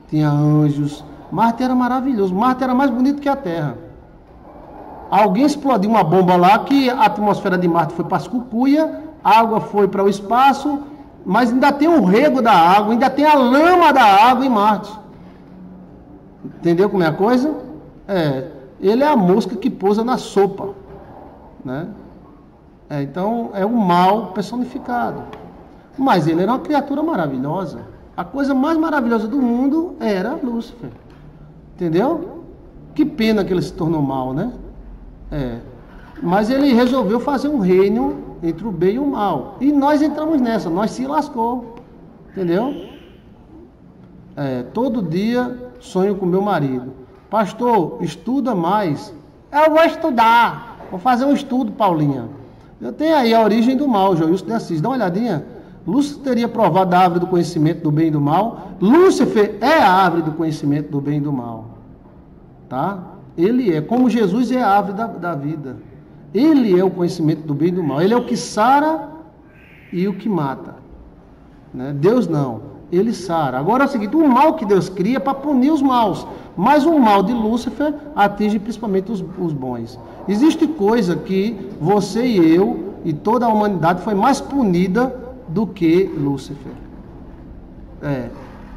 tinha anjos. Marte era maravilhoso, Marte era mais bonito que a Terra. Alguém explodiu uma bomba lá que a atmosfera de Marte foi para as cucuia, a água foi para o espaço, mas ainda tem o rego da água, ainda tem a lama da água em Marte. Entendeu como é a coisa? É, ele é a mosca que pousa na sopa, né? É, então é o mal personificado. Mas ele era uma criatura maravilhosa. A coisa mais maravilhosa do mundo era Lúcifer. Entendeu? Que pena que ele se tornou mal, né? É. Mas ele resolveu fazer um reino entre o bem e o mal. E nós entramos nessa, nós se lascou. Entendeu? É, todo dia sonho com meu marido. Pastor, estuda mais. Eu vou estudar. Vou fazer um estudo, Paulinha. Eu tenho aí a origem do mal, Joilson de Assis. Dá uma olhadinha. Lúcifer teria provado a árvore do conhecimento do bem e do mal. Lúcifer é a árvore do conhecimento do bem e do mal. Tá? Ele é, como Jesus é a árvore da, da vida. Ele é o conhecimento do bem e do mal. Ele é o que sara e o que mata. Né? Deus não. Ele sara. Agora é o seguinte: o mal que Deus cria é para punir os maus. Mas o mal de Lúcifer atinge principalmente os, os bons. Existe coisa que você e eu e toda a humanidade foi mais punida do que Lúcifer. É.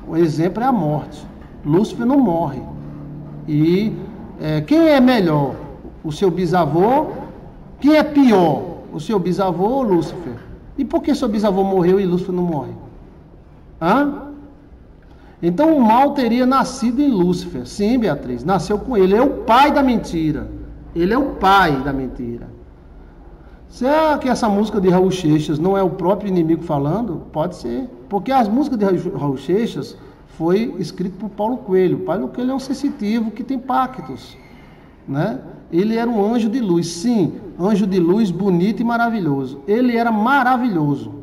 O exemplo é a morte. Lúcifer não morre. E é, quem é melhor? O seu bisavô? Quem é pior? O seu bisavô ou Lúcifer? E por que seu bisavô morreu e Lúcifer não morre? Hã? Então o mal teria nascido em Lúcifer. Sim, Beatriz, nasceu com ele. Ele é o pai da mentira. Ele é o pai da mentira. Será que essa música de Raul Seixas não é o próprio inimigo falando? Pode ser. Porque as músicas de Raul Seixas foi escrito por Paulo Coelho. Paulo Coelho é um sensitivo que tem pactos, né? Ele era um anjo de luz, sim, anjo de luz bonito e maravilhoso. Ele era maravilhoso.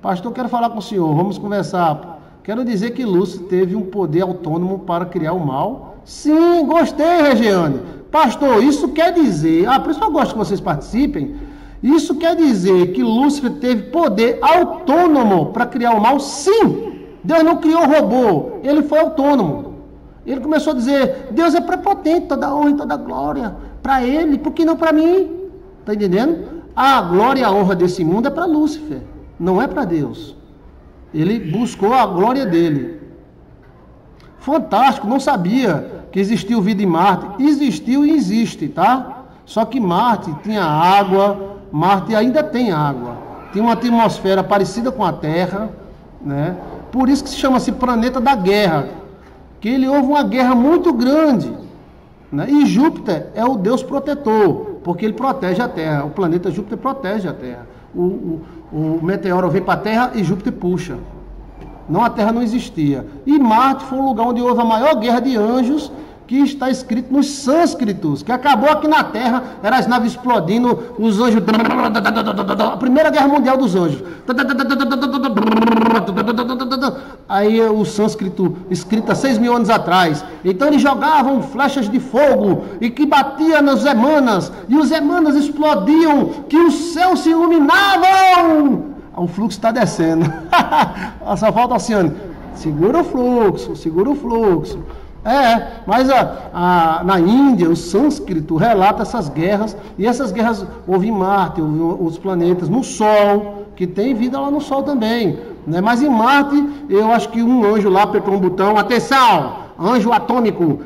Pastor, quero falar com o senhor, vamos conversar. Quero dizer que Lúcio teve um poder autônomo para criar o mal Sim, gostei, Regiane. Pastor, isso quer dizer, ah, por isso eu gosto que vocês participem. Isso quer dizer que Lúcifer teve poder autônomo para criar o mal? Sim. Deus não criou robô, ele foi autônomo. Ele começou a dizer: Deus é prepotente, toda honra e toda glória para ele, por que não para mim? Está entendendo? A glória e a honra desse mundo é para Lúcifer, não é para Deus. Ele buscou a glória dele. Fantástico, não sabia que existiu vida em Marte. Existiu e existe, tá? Só que Marte tinha água, Marte ainda tem água. Tem uma atmosfera parecida com a Terra, né? Por isso que se chama-se planeta da guerra. Que ele houve uma guerra muito grande. Né? E Júpiter é o Deus protetor, porque ele protege a Terra. O planeta Júpiter protege a Terra. O, o, o meteoro vem para a Terra e Júpiter puxa. Não, a Terra não existia. E Marte foi o lugar onde houve a maior guerra de anjos que está escrito nos sânscritos, que acabou aqui na Terra, eram as naves explodindo, os anjos. A Primeira Guerra Mundial dos Anjos. Aí o sânscrito, escrito há seis mil anos atrás. Então eles jogavam flechas de fogo e que batia nas emanas, e os emanas explodiam, que os céus se iluminavam. O fluxo está descendo. [LAUGHS] Só falta assim, segura o fluxo, segura o fluxo. É, mas a, a, na Índia, o sânscrito relata essas guerras, e essas guerras houve em Marte, houve os planetas, no Sol, que tem vida lá no Sol também. Né? Mas em Marte, eu acho que um anjo lá apertou um botão, atenção, anjo atômico.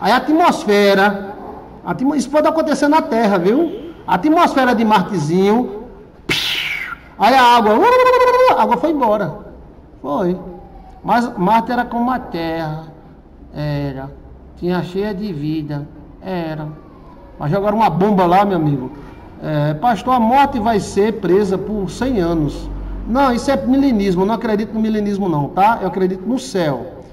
Aí a atmosfera, a isso pode acontecer na Terra, viu? A atmosfera de Martezinho, aí a água, a água foi embora. Foi. Mas Marte era como a terra. Era. Tinha cheia de vida. Era. Mas jogaram uma bomba lá, meu amigo. É, pastor, a morte vai ser presa por 100 anos. Não, isso é milenismo. Eu não acredito no milenismo, não, tá? Eu acredito no céu.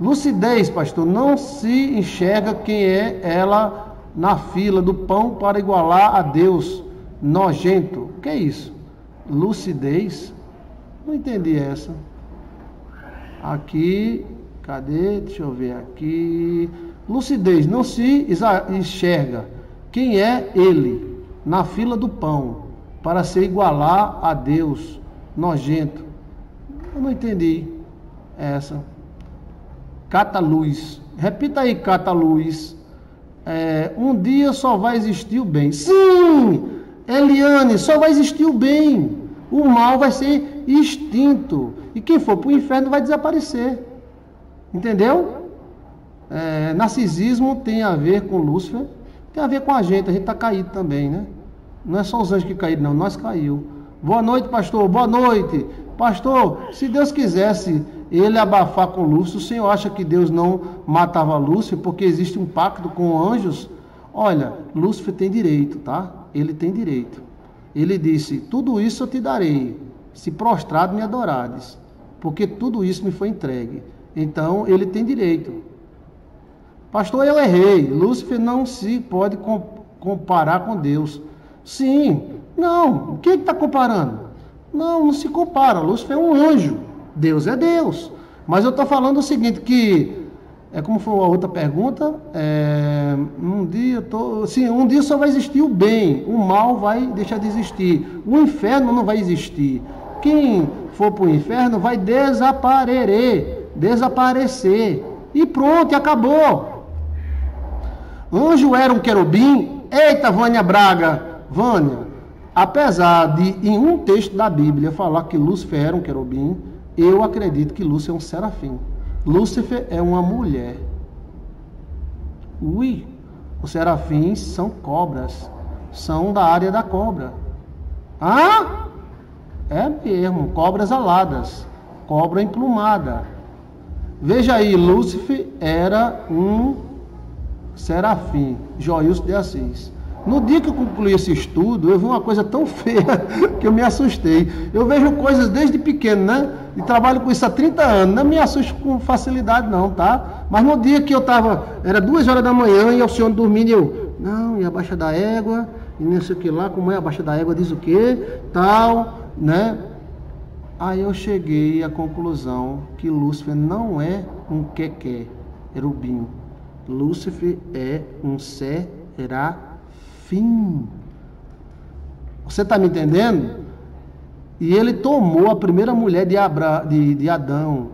Lucidez, pastor, não se enxerga quem é ela na fila do pão para igualar a Deus. Nojento. Que é isso? Lucidez? Não entendi essa. Aqui, cadê? Deixa eu ver aqui. Lucidez, não se enxerga quem é ele na fila do pão para se igualar a Deus, nojento. Eu não entendi essa. Cata luz. Repita aí, cata luz. É, um dia só vai existir o bem. Sim, Eliane, só vai existir o bem. O mal vai ser extinto. E quem for para o inferno vai desaparecer. Entendeu? É, narcisismo tem a ver com Lúcifer, tem a ver com a gente, a gente está caído também, né? Não é só os anjos que caíram, não, nós caiu. Boa noite, pastor, boa noite. Pastor, se Deus quisesse ele abafar com Lúcifer, o senhor acha que Deus não matava Lúcifer porque existe um pacto com anjos? Olha, Lúcifer tem direito, tá? Ele tem direito. Ele disse: Tudo isso eu te darei, se prostrado me adorares, porque tudo isso me foi entregue. Então ele tem direito. Pastor, eu errei. Lúcifer não se pode comparar com Deus. Sim, não. O que está comparando? Não, não se compara. Lúcifer é um anjo. Deus é Deus. Mas eu estou falando o seguinte, que é como foi a outra pergunta. É, um dia tô, sim, um dia só vai existir o bem, o mal vai deixar de existir, o inferno não vai existir. Quem for para o inferno vai desaparecer, desaparecer. E pronto, acabou. Anjo era um querubim. Eita, Vânia Braga, Vânia, apesar de em um texto da Bíblia falar que Lúcifer era um querubim, eu acredito que Lúcifer é um serafim. Lúcifer é uma mulher. Ui, os serafins são cobras, são da área da cobra. Ah? É mesmo, cobras aladas, cobra emplumada. Veja aí, Lúcifer era um serafim, Joilson de Assis. No dia que eu concluí esse estudo, eu vi uma coisa tão feia [LAUGHS] que eu me assustei. Eu vejo coisas desde pequeno, né? E trabalho com isso há 30 anos. Não me assusto com facilidade, não, tá? Mas no dia que eu estava, era duas horas da manhã e o senhor dormindo, eu, não, e a baixa da égua, e não sei o que lá, como é a baixa da égua, diz o que, tal, né? Aí eu cheguei à conclusão que Lúcifer não é um quequé, erubim. Lúcifer é um serafim. Você está me entendendo? E ele tomou a primeira mulher de, Abra, de, de Adão.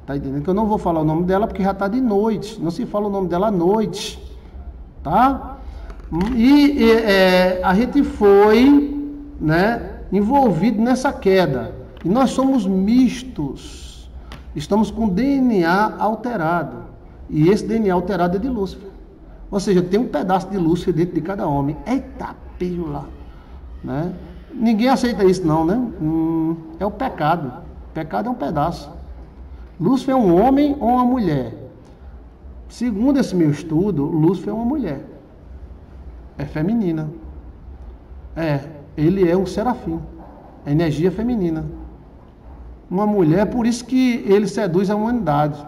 Está entendendo? Que eu não vou falar o nome dela porque já está de noite. Não se fala o nome dela à noite. Tá? E, e é, a gente foi né, envolvido nessa queda. E nós somos mistos. Estamos com DNA alterado. E esse DNA alterado é de Lúcifer. Ou seja, tem um pedaço de Lúcifer dentro de cada homem. Eita, pila! Né? Ninguém aceita isso não, né? Hum, é o pecado. pecado é um pedaço. Lúcifer é um homem ou uma mulher? Segundo esse meu estudo, Lúcifer é uma mulher. É feminina. É, ele é um serafim. É energia feminina uma mulher, por isso que ele seduz a humanidade.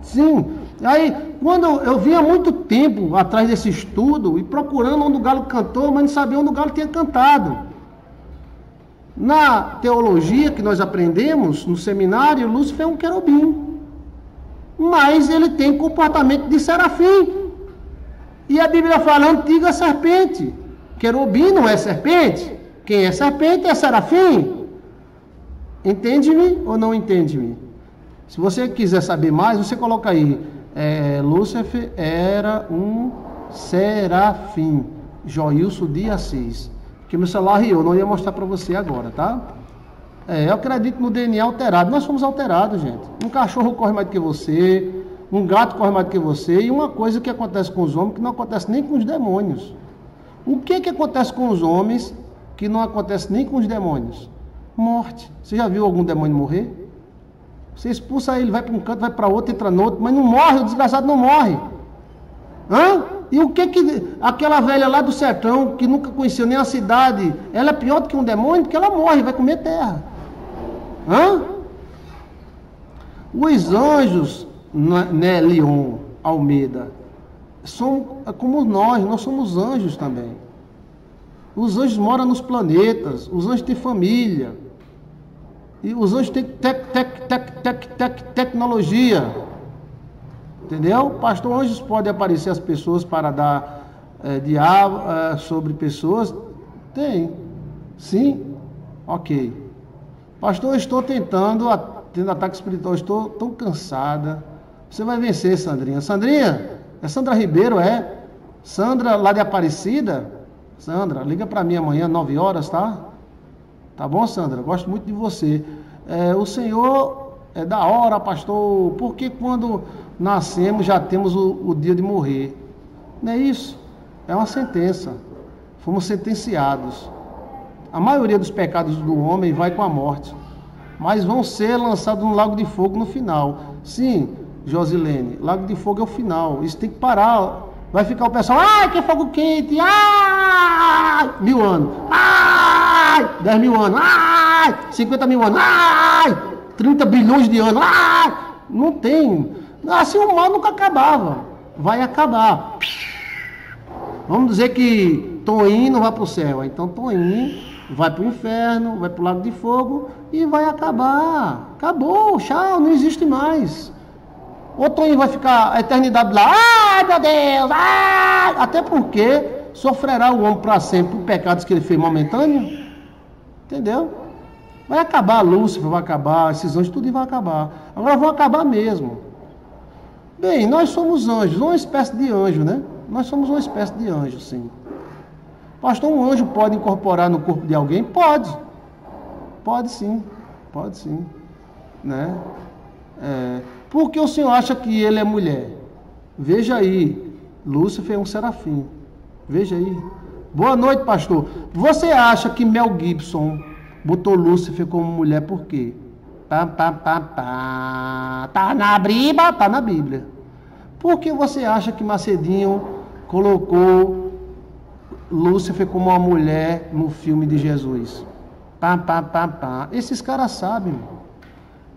Sim, aí quando eu vinha muito tempo atrás desse estudo e procurando onde o galo cantou, mas não sabia onde o galo tinha cantado. Na teologia que nós aprendemos no seminário, Lúcifer é um querubim. Mas ele tem comportamento de serafim. E a Bíblia fala antiga serpente. Querubim não é serpente. Quem é serpente é serafim. Entende-me ou não entende-me? Se você quiser saber mais, você coloca aí. É, Lúcifer era um serafim. Joilson de Assis. Que meu celular riu, não ia mostrar para você agora, tá? É, eu acredito no DNA alterado. Nós somos alterados, gente. Um cachorro corre mais do que você, um gato corre mais do que você, e uma coisa que acontece com os homens que não acontece nem com os demônios. O que, que acontece com os homens que não acontece nem com os demônios? Morte. Você já viu algum demônio morrer? Você expulsa ele, vai para um canto, vai para outro, entra no outro, mas não morre, o desgraçado não morre. Hã? E o que que aquela velha lá do sertão, que nunca conheceu nem a cidade, ela é pior do que um demônio, porque ela morre, vai comer terra. Hã? Os anjos, né, Leon Almeida, são como nós, nós somos anjos também. Os anjos moram nos planetas, os anjos têm família. E os anjos têm tec, tec, tec, tec, tec, tecnologia. Entendeu? Pastor, anjos podem aparecer as pessoas para dar é, diabo é, sobre pessoas? Tem. Sim? Ok. Pastor, eu estou tentando, tendo ataque espiritual, estou tão cansada. Você vai vencer, Sandrinha. Sandrinha, é Sandra Ribeiro, é? Sandra lá de Aparecida? Sandra, liga para mim amanhã, 9 horas, tá? Tá bom, Sandra? Gosto muito de você. É, o Senhor é da hora, pastor, porque quando nascemos já temos o, o dia de morrer? Não é isso? É uma sentença. Fomos sentenciados. A maioria dos pecados do homem vai com a morte, mas vão ser lançados no lago de fogo no final. Sim, Josilene, lago de fogo é o final. Isso tem que parar. Vai ficar o pessoal, ai, que fogo quente, ai, mil anos, ai, dez mil anos, ai, cinquenta mil anos, ai, trinta bilhões de anos, ai, não tem. Assim o mal nunca acabava, vai acabar. Vamos dizer que Toinho não vai para o céu, então Toinho vai para o inferno, vai para o lago de fogo e vai acabar. Acabou, tchau, não existe mais. Ou Toninho vai ficar a eternidade lá, ai meu Deus, ai! Até porque sofrerá o homem para sempre por pecados que ele fez momentâneo. Entendeu? Vai acabar Lúcifer, vai acabar, esses anjos, tudo vai acabar. Agora vão acabar mesmo. Bem, nós somos anjos, uma espécie de anjo, né? Nós somos uma espécie de anjo, sim. Pastor, um anjo pode incorporar no corpo de alguém? Pode. Pode sim. Pode sim. Né? É, por que o senhor acha que ele é mulher? Veja aí, Lúcifer é um serafim. Veja aí. Boa noite, pastor. Você acha que Mel Gibson botou Lúcifer como mulher por quê? Pá, pá, pá, pá. Tá na Bíblia? Tá na Bíblia. Por que você acha que Macedinho colocou Lúcifer como uma mulher no filme de Jesus? Pá, pá, pá, pá. Esses caras sabem.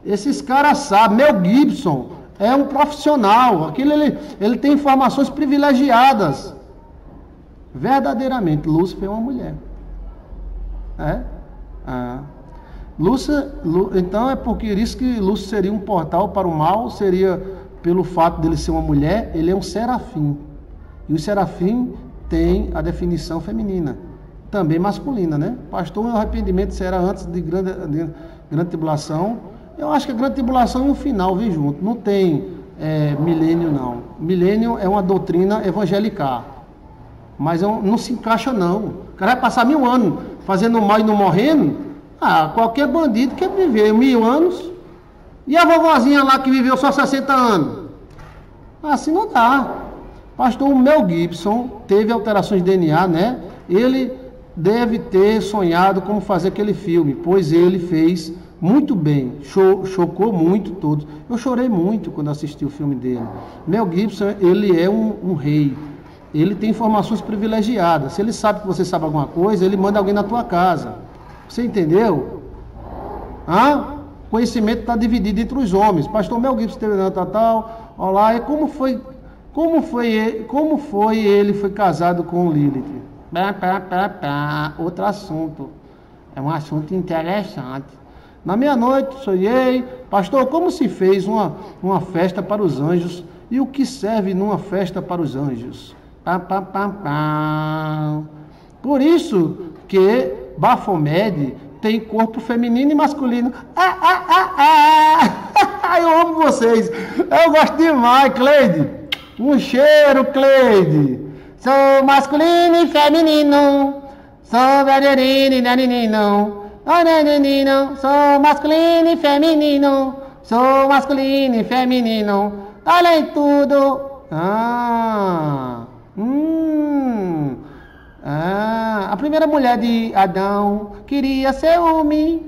Esses caras sabem. Mel Gibson é um profissional. Aquilo ele, ele tem informações privilegiadas. Verdadeiramente, Lúcifer é uma mulher. É? Ah. Lúcia, Lu, então é porque isso que Lúcia seria um portal para o mal, seria pelo fato dele ser uma mulher, ele é um serafim. E o serafim tem a definição feminina, também masculina, né? Pastor, o arrependimento será antes de grande, de grande tribulação. Eu acho que a grande tribulação e o final vem junto. Não tem é, milênio, não. Milênio é uma doutrina evangélica. Mas não se encaixa, não. O cara vai passar mil anos fazendo mal e não morrendo. Ah, qualquer bandido quer viver mil anos. E a vovozinha lá que viveu só 60 anos? Assim não dá. Pastor Mel Gibson teve alterações de DNA, né? Ele deve ter sonhado como fazer aquele filme, pois ele fez muito bem, Cho chocou muito todos. Eu chorei muito quando assisti o filme dele. Mel Gibson, ele é um, um, rei. Ele tem informações privilegiadas. Se ele sabe que você sabe alguma coisa, ele manda alguém na tua casa. Você entendeu? Ah? Conhecimento está dividido entre os homens. Pastor Mel Gibson teve tal, tal. Olá, e como foi, como foi, como foi ele foi casado com Lilith? Pá, pá, pá, pá. Outro assunto. É um assunto interessante. Na meia-noite sonhei, pastor, como se fez uma, uma festa para os anjos e o que serve numa festa para os anjos? Pá, pá, pá, pá. Por isso que Baphomet tem corpo feminino e masculino. Ah, ah, ah, ah. [LAUGHS] Eu amo vocês. Eu gosto demais, Cleide. Um cheiro, Cleide. Sou masculino e feminino. Sou verdadeiro e menino. Menino, sou masculino e feminino. Sou masculino e feminino. Olha em tudo. Ah, hum. Ah, a primeira mulher de Adão queria ser homem.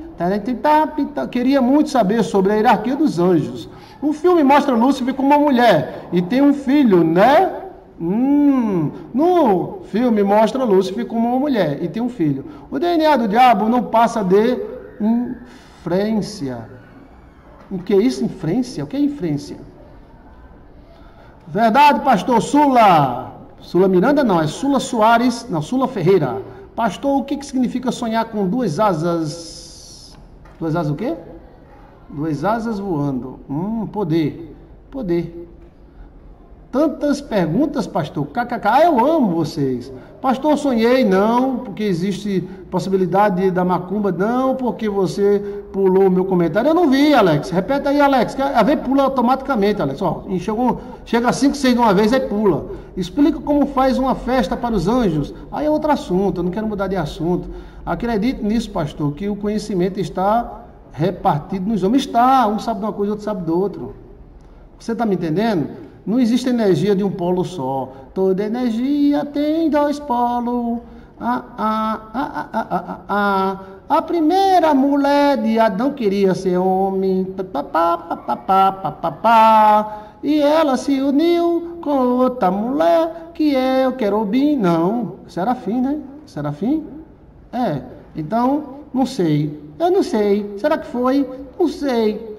Queria muito saber sobre a hierarquia dos anjos. O filme mostra Lúcifer como uma mulher e tem um filho, né? Hum, no filme mostra Lúcifer como uma mulher e tem um filho. O DNA do diabo não passa de infrência. O que é isso, infrência? O que é infrência? Verdade, pastor Sula. Sula Miranda não, é Sula Soares, não, Sula Ferreira. Pastor, o que, que significa sonhar com duas asas? Duas asas o quê? Duas asas voando. Hum, poder. Poder. Tantas perguntas, pastor. KKK, ah, eu amo vocês. Pastor, sonhei, não, porque existe possibilidade da macumba, não, porque você pulou o meu comentário. Eu não vi, Alex. Repete aí, Alex. A vez pula automaticamente, Alex. Ó, chegou, chega cinco, seis de uma vez, aí pula. Explica como faz uma festa para os anjos. Aí é outro assunto, eu não quero mudar de assunto. Acredite nisso, pastor, que o conhecimento está repartido nos homens. Está, um sabe de uma coisa, outro sabe do outro. Você está me entendendo? Não existe energia de um polo só. Toda energia tem dois polos. Ah, ah, ah, ah, ah, ah, ah. A primeira mulher de Adão queria ser homem. Pá, pá, pá, pá, pá, pá, pá, pá. E ela se uniu com outra mulher que é o querubim. Não, serafim, né? Serafim? É. Então, não sei. Eu não sei. Será que foi? Não sei.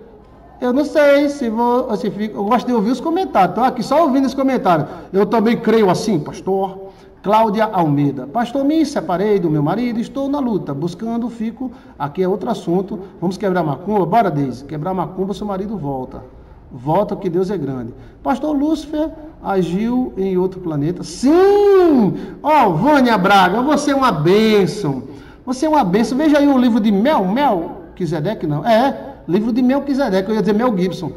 Eu não sei se vou. Se fica, eu gosto de ouvir os comentários. Estou aqui só ouvindo os comentários. Eu também creio assim, pastor. Cláudia Almeida. Pastor, me separei do meu marido, estou na luta, buscando, fico. Aqui é outro assunto. Vamos quebrar macumba? Bora, Deise. Quebrar macumba, seu marido volta. Volta que Deus é grande. Pastor Lúcifer agiu em outro planeta. Sim! Ó, oh, Vânia Braga, você é uma bênção. Você é uma bênção. Veja aí o livro de Mel. Mel, Quisedeque não. É. Livro de Melquisedeque, eu ia dizer Mel Gibson.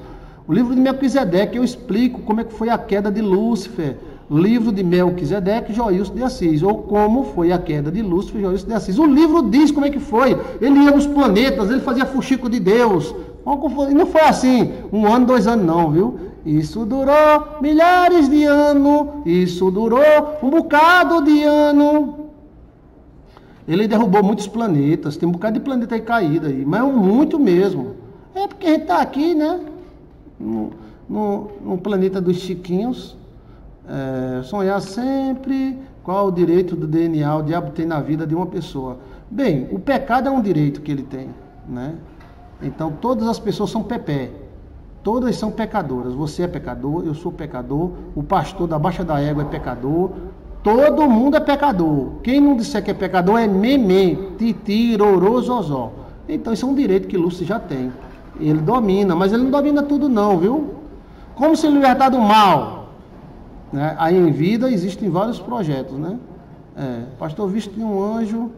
O livro de Melquisedeque eu explico como é que foi a queda de Lúcifer. Livro de Melquisedeque, Joilson de Assis. Ou como foi a queda de Lúcifer, Joilson de Assis. O livro diz como é que foi. Ele ia nos planetas, ele fazia fuxico de Deus. Não foi assim, um ano, dois anos, não, viu? Isso durou milhares de anos. Isso durou um bocado de ano. Ele derrubou muitos planetas, tem um bocado de planeta aí caído aí, mas é muito mesmo. É porque a gente está aqui, né? No, no, no, planeta dos chiquinhos. É, sonhar sempre qual o direito do DNA o diabo tem na vida de uma pessoa. Bem, o pecado é um direito que ele tem, né? Então todas as pessoas são pepé. Todas são pecadoras. Você é pecador, eu sou pecador, o pastor da Baixa da Égua é pecador, Todo mundo é pecador. Quem não disser que é pecador é meme, titi, rorô, zozó. Então isso é um direito que Lúcifer já tem. Ele domina, mas ele não domina tudo não, viu? Como se libertar do mal? Né? Aí em vida existem vários projetos, né? É, pastor visto de um anjo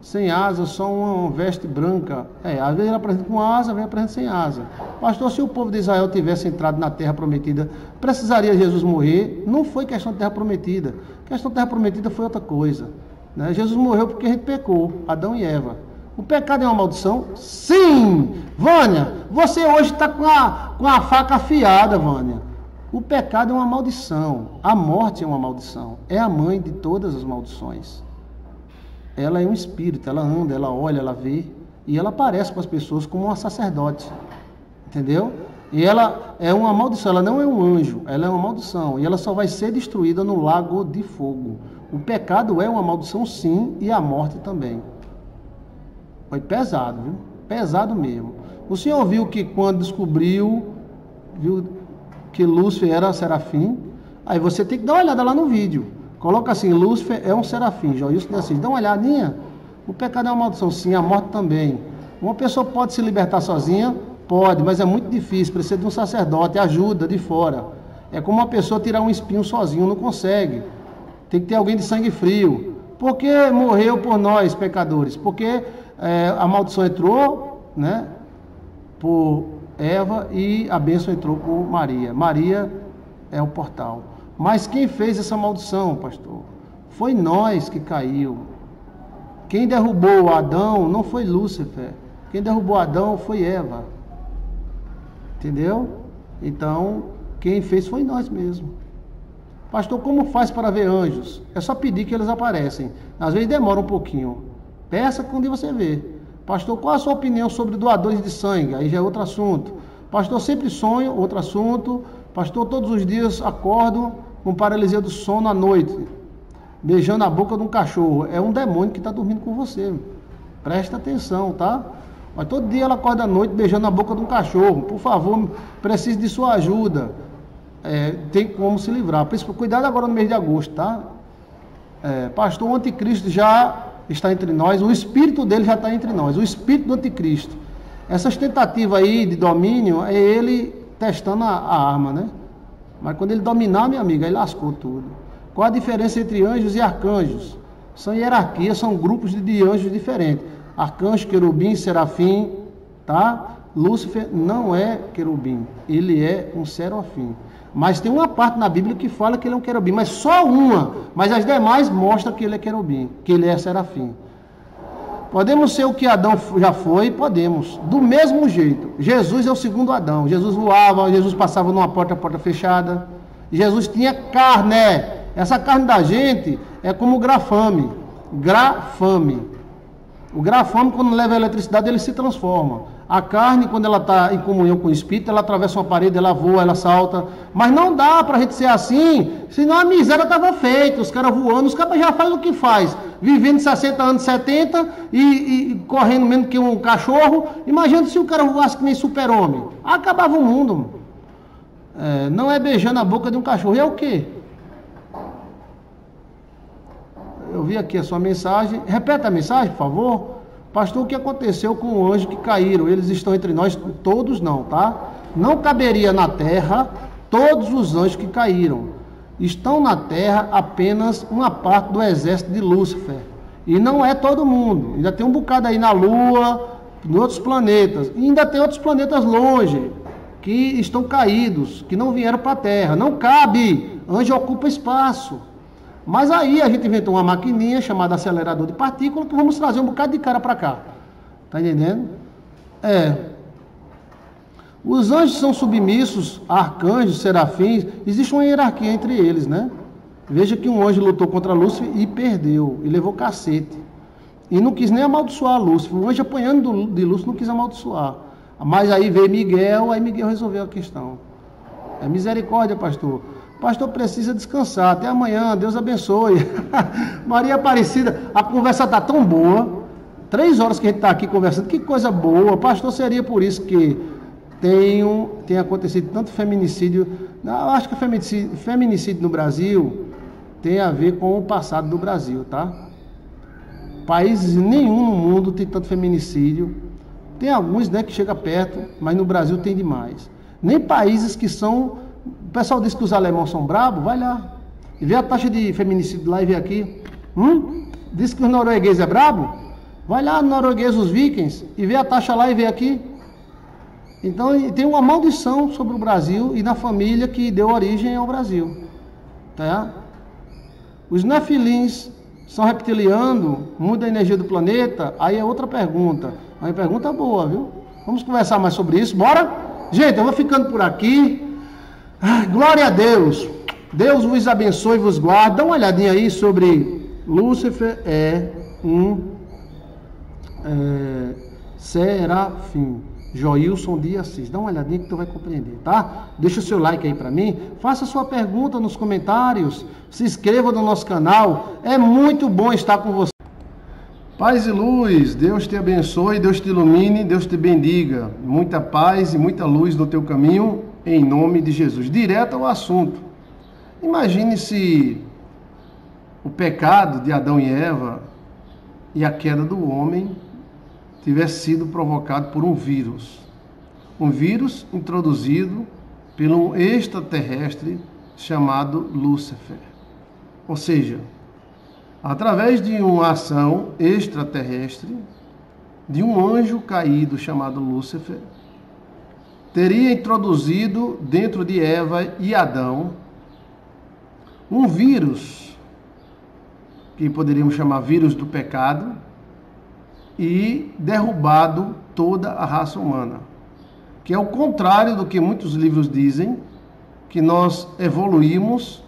sem asa, só uma veste branca. É, às vezes ele apresenta com asa, às vezes apresenta sem asa. Pastor, se o povo de Israel tivesse entrado na terra prometida, precisaria Jesus morrer? Não foi questão de terra prometida. A questão de terra prometida foi outra coisa. Né? Jesus morreu porque a gente pecou, Adão e Eva. O pecado é uma maldição? Sim! Vânia, você hoje está com a, com a faca afiada, Vânia. O pecado é uma maldição. A morte é uma maldição. É a mãe de todas as maldições. Ela é um espírito, ela anda, ela olha, ela vê. E ela aparece para as pessoas como uma sacerdote. Entendeu? E ela é uma maldição, ela não é um anjo, ela é uma maldição. E ela só vai ser destruída no lago de fogo. O pecado é uma maldição, sim, e a morte também. Foi pesado, viu? Pesado mesmo. O senhor viu que quando descobriu, viu que Lúcifer era serafim? Aí você tem que dar uma olhada lá no vídeo. Coloca assim, Lúcifer é um serafim. Joilson assim, dá uma olhadinha. O pecado é uma maldição, sim, a morte também. Uma pessoa pode se libertar sozinha? Pode, mas é muito difícil. Precisa de um sacerdote, ajuda de fora. É como uma pessoa tirar um espinho sozinho, não consegue. Tem que ter alguém de sangue frio. Por que morreu por nós, pecadores? Porque é, a maldição entrou, né? Por Eva e a bênção entrou por Maria. Maria é o portal. Mas quem fez essa maldição, pastor? Foi nós que caiu. Quem derrubou Adão não foi Lúcifer. Quem derrubou Adão foi Eva. Entendeu? Então, quem fez foi nós mesmos. Pastor, como faz para ver anjos? É só pedir que eles aparecem. Às vezes demora um pouquinho. Peça quando você vê. Pastor, qual a sua opinião sobre doadores de sangue? Aí já é outro assunto. Pastor, sempre sonho, outro assunto. Pastor, todos os dias acordo com paralisia do sono à noite, beijando a boca de um cachorro. É um demônio que está dormindo com você. Presta atenção, tá? Mas todo dia ela acorda à noite beijando a boca de um cachorro. Por favor, preciso de sua ajuda. É, tem como se livrar. Cuidado agora no mês de agosto, tá? É, pastor, o anticristo já está entre nós, o espírito dele já está entre nós, o espírito do anticristo. Essas tentativas aí de domínio é ele testando a, a arma, né? Mas quando ele dominar, minha amiga, ele lascou tudo. Qual a diferença entre anjos e arcanjos? São hierarquias, são grupos de, de anjos diferentes. Arcanjo, querubim, serafim, tá? Lúcifer não é querubim, ele é um serafim. Mas tem uma parte na Bíblia que fala que ele é um querubim, mas só uma. Mas as demais mostram que ele é querubim, que ele é serafim. Podemos ser o que Adão já foi? Podemos. Do mesmo jeito. Jesus é o segundo Adão. Jesus voava, Jesus passava numa porta, porta fechada. Jesus tinha carne. Essa carne da gente é como o grafame. Grafame. O grafame, quando leva a eletricidade, ele se transforma. A carne, quando ela está em comunhão com o Espírito, ela atravessa uma parede, ela voa, ela salta. Mas não dá para a gente ser assim, senão a miséria estava feita. Os caras voando, os caras já fazem o que faz. Vivendo 60 anos, 70 e, e correndo menos que um cachorro. Imagina se o cara voasse que nem super-homem. Acabava o mundo. É, não é beijando a boca de um cachorro. É o quê? Eu vi aqui a sua mensagem. Repeta a mensagem, por favor. Pastor, o que aconteceu com os anjos que caíram? Eles estão entre nós? Todos não, tá? Não caberia na terra todos os anjos que caíram. Estão na terra apenas uma parte do exército de Lúcifer. E não é todo mundo. Ainda tem um bocado aí na Lua, em outros planetas. E ainda tem outros planetas longe, que estão caídos, que não vieram para a Terra. Não cabe. Anjo ocupa espaço. Mas aí a gente inventou uma maquininha chamada acelerador de partículas que vamos trazer um bocado de cara para cá. Tá entendendo? É. Os anjos são submissos a arcanjos, serafins. Existe uma hierarquia entre eles, né? Veja que um anjo lutou contra Lúcifer e perdeu, e levou cacete. E não quis nem amaldiçoar Lúcifer. O anjo apanhando de Lúcifer não quis amaldiçoar. Mas aí veio Miguel, aí Miguel resolveu a questão. É misericórdia, pastor. Pastor precisa descansar. Até amanhã. Deus abençoe. [LAUGHS] Maria Aparecida, a conversa está tão boa. Três horas que a gente está aqui conversando. Que coisa boa. Pastor, seria por isso que tem, tem acontecido tanto feminicídio. Eu acho que feminicídio, feminicídio no Brasil tem a ver com o passado do Brasil, tá? Países nenhum no mundo tem tanto feminicídio. Tem alguns né, que chega perto, mas no Brasil tem demais. Nem países que são. O pessoal diz que os alemães são bravos, vai lá. E vê a taxa de feminicídio lá e vê aqui. Hum? Diz que os noruegueses é brabo? Vai lá no norueguês, os vikings, e vê a taxa lá e vê aqui. Então tem uma maldição sobre o Brasil e na família que deu origem ao Brasil. Tá? Os nefilins são reptilianos, muda a energia do planeta? Aí é outra pergunta. Aí pergunta boa, viu? Vamos conversar mais sobre isso, bora? Gente, eu vou ficando por aqui. Ai, glória a Deus. Deus vos abençoe e vos guarde. Dá uma olhadinha aí sobre Lúcifer é um é, serafim. Joilson de Assis. Dá uma olhadinha que tu vai compreender, tá? Deixa o seu like aí para mim. Faça sua pergunta nos comentários. Se inscreva no nosso canal. É muito bom estar com você. Paz e luz, Deus te abençoe, Deus te ilumine, Deus te bendiga. Muita paz e muita luz no teu caminho, em nome de Jesus. Direto ao assunto. Imagine se o pecado de Adão e Eva e a queda do homem tivesse sido provocado por um vírus. Um vírus introduzido por um extraterrestre chamado Lúcifer. Ou seja, através de uma ação extraterrestre, de um anjo caído chamado Lúcifer, teria introduzido dentro de Eva e Adão um vírus, que poderíamos chamar vírus do pecado, e derrubado toda a raça humana. Que é o contrário do que muitos livros dizem, que nós evoluímos,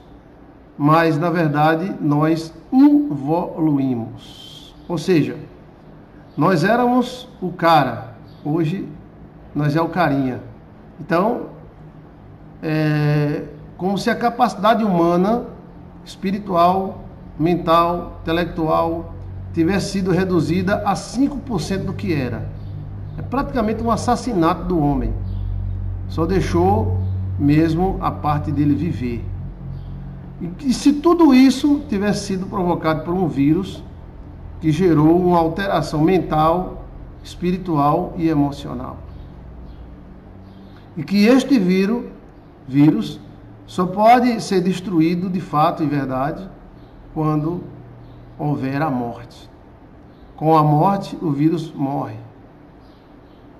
mas na verdade nós involuímos. Ou seja, nós éramos o cara, hoje nós é o carinha. Então, é como se a capacidade humana, espiritual, mental, intelectual, tivesse sido reduzida a 5% do que era. É praticamente um assassinato do homem. Só deixou mesmo a parte dele viver. E se tudo isso tivesse sido provocado por um vírus que gerou uma alteração mental, espiritual e emocional. E que este vírus, vírus só pode ser destruído de fato e verdade quando houver a morte. Com a morte, o vírus morre.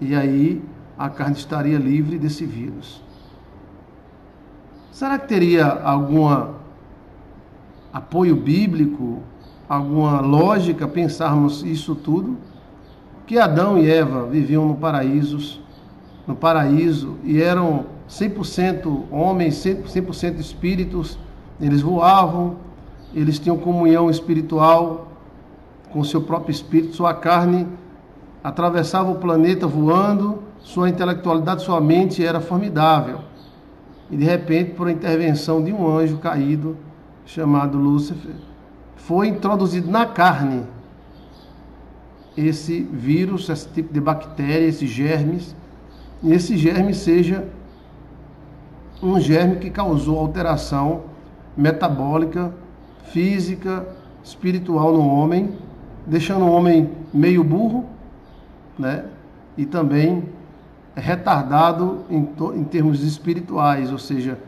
E aí a carne estaria livre desse vírus. Será que teria algum apoio bíblico, alguma lógica pensarmos isso tudo? Que Adão e Eva viviam no paraíso, no paraíso e eram 100% homens, 100% espíritos, eles voavam, eles tinham comunhão espiritual com seu próprio espírito, sua carne atravessava o planeta voando, sua intelectualidade, sua mente era formidável. E de repente, por intervenção de um anjo caído chamado Lúcifer, foi introduzido na carne esse vírus, esse tipo de bactéria, esses germes, e esse germe seja um germe que causou alteração metabólica física, espiritual no homem, deixando o homem meio burro, né? E também retardado em, em termos espirituais, ou seja,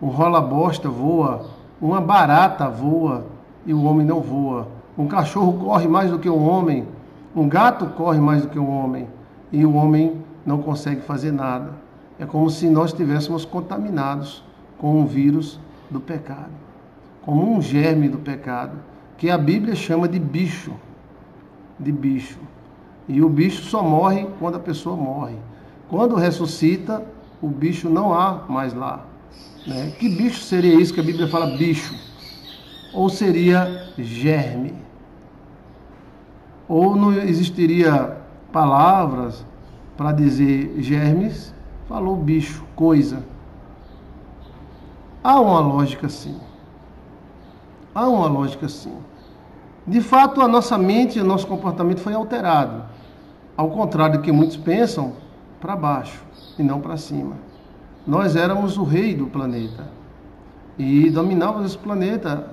um rola-bosta voa, uma barata voa e o homem não voa. Um cachorro corre mais do que um homem, um gato corre mais do que um homem e o homem não consegue fazer nada. É como se nós estivéssemos contaminados com o vírus do pecado como um germe do pecado, que a Bíblia chama de bicho, de bicho. E o bicho só morre quando a pessoa morre. Quando ressuscita, o bicho não há mais lá. Né? Que bicho seria isso que a Bíblia fala bicho? Ou seria germe? Ou não existiria palavras para dizer germes? Falou bicho, coisa. Há uma lógica sim. Há uma lógica assim. De fato, a nossa mente o nosso comportamento foi alterado. Ao contrário do que muitos pensam, para baixo e não para cima. Nós éramos o rei do planeta e dominávamos esse planeta.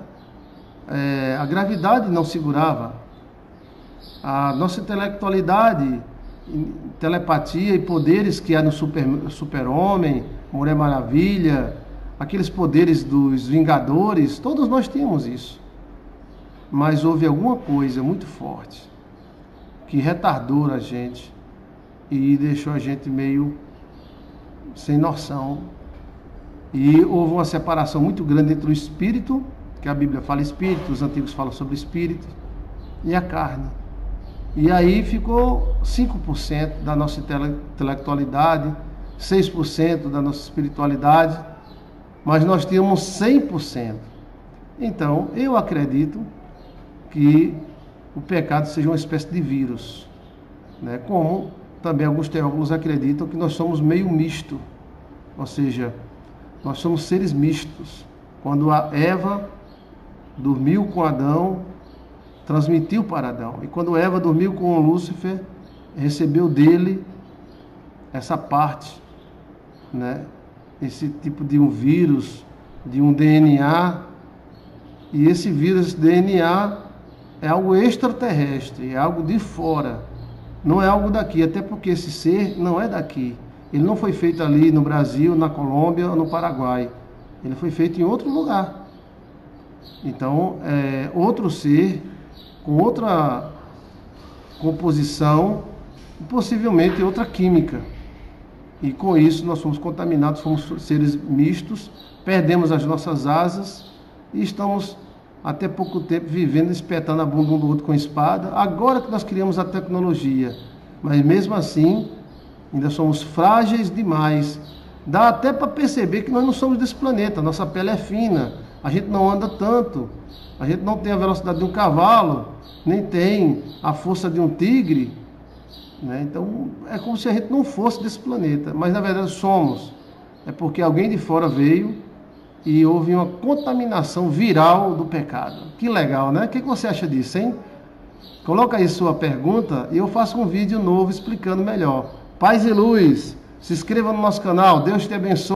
É, a gravidade não segurava. A nossa intelectualidade telepatia e poderes que há no super-homem, super Mulher Maravilha, aqueles poderes dos Vingadores, todos nós temos isso. Mas houve alguma coisa muito forte que retardou a gente e deixou a gente meio sem noção. E houve uma separação muito grande entre o espírito, que a Bíblia fala espírito, os antigos falam sobre espírito, e a carne. E aí ficou 5% da nossa intelectualidade, 6% da nossa espiritualidade, mas nós tínhamos 100%. Então, eu acredito que o pecado seja uma espécie de vírus, né? como também alguns teólogos acreditam que nós somos meio misto, ou seja, nós somos seres mistos. Quando a Eva dormiu com Adão, transmitiu para Adão. E quando Eva dormiu com Lúcifer, recebeu dele essa parte né? esse tipo de um vírus, de um DNA. E esse vírus DNA é algo extraterrestre, é algo de fora, não é algo daqui, até porque esse ser não é daqui. Ele não foi feito ali no Brasil, na Colômbia ou no Paraguai. Ele foi feito em outro lugar. Então, é outro ser, com outra composição, possivelmente outra química. E com isso nós fomos contaminados, fomos seres mistos, perdemos as nossas asas e estamos até pouco tempo vivendo espetando a bunda um do outro com espada. Agora que nós criamos a tecnologia, mas mesmo assim ainda somos frágeis demais. Dá até para perceber que nós não somos desse planeta, nossa pele é fina, a gente não anda tanto, a gente não tem a velocidade de um cavalo, nem tem a força de um tigre, né? Então é como se a gente não fosse desse planeta, mas na verdade somos. É porque alguém de fora veio e houve uma contaminação viral do pecado. Que legal, né? O que você acha disso, hein? Coloca aí sua pergunta e eu faço um vídeo novo explicando melhor. Paz e luz, se inscreva no nosso canal, Deus te abençoe.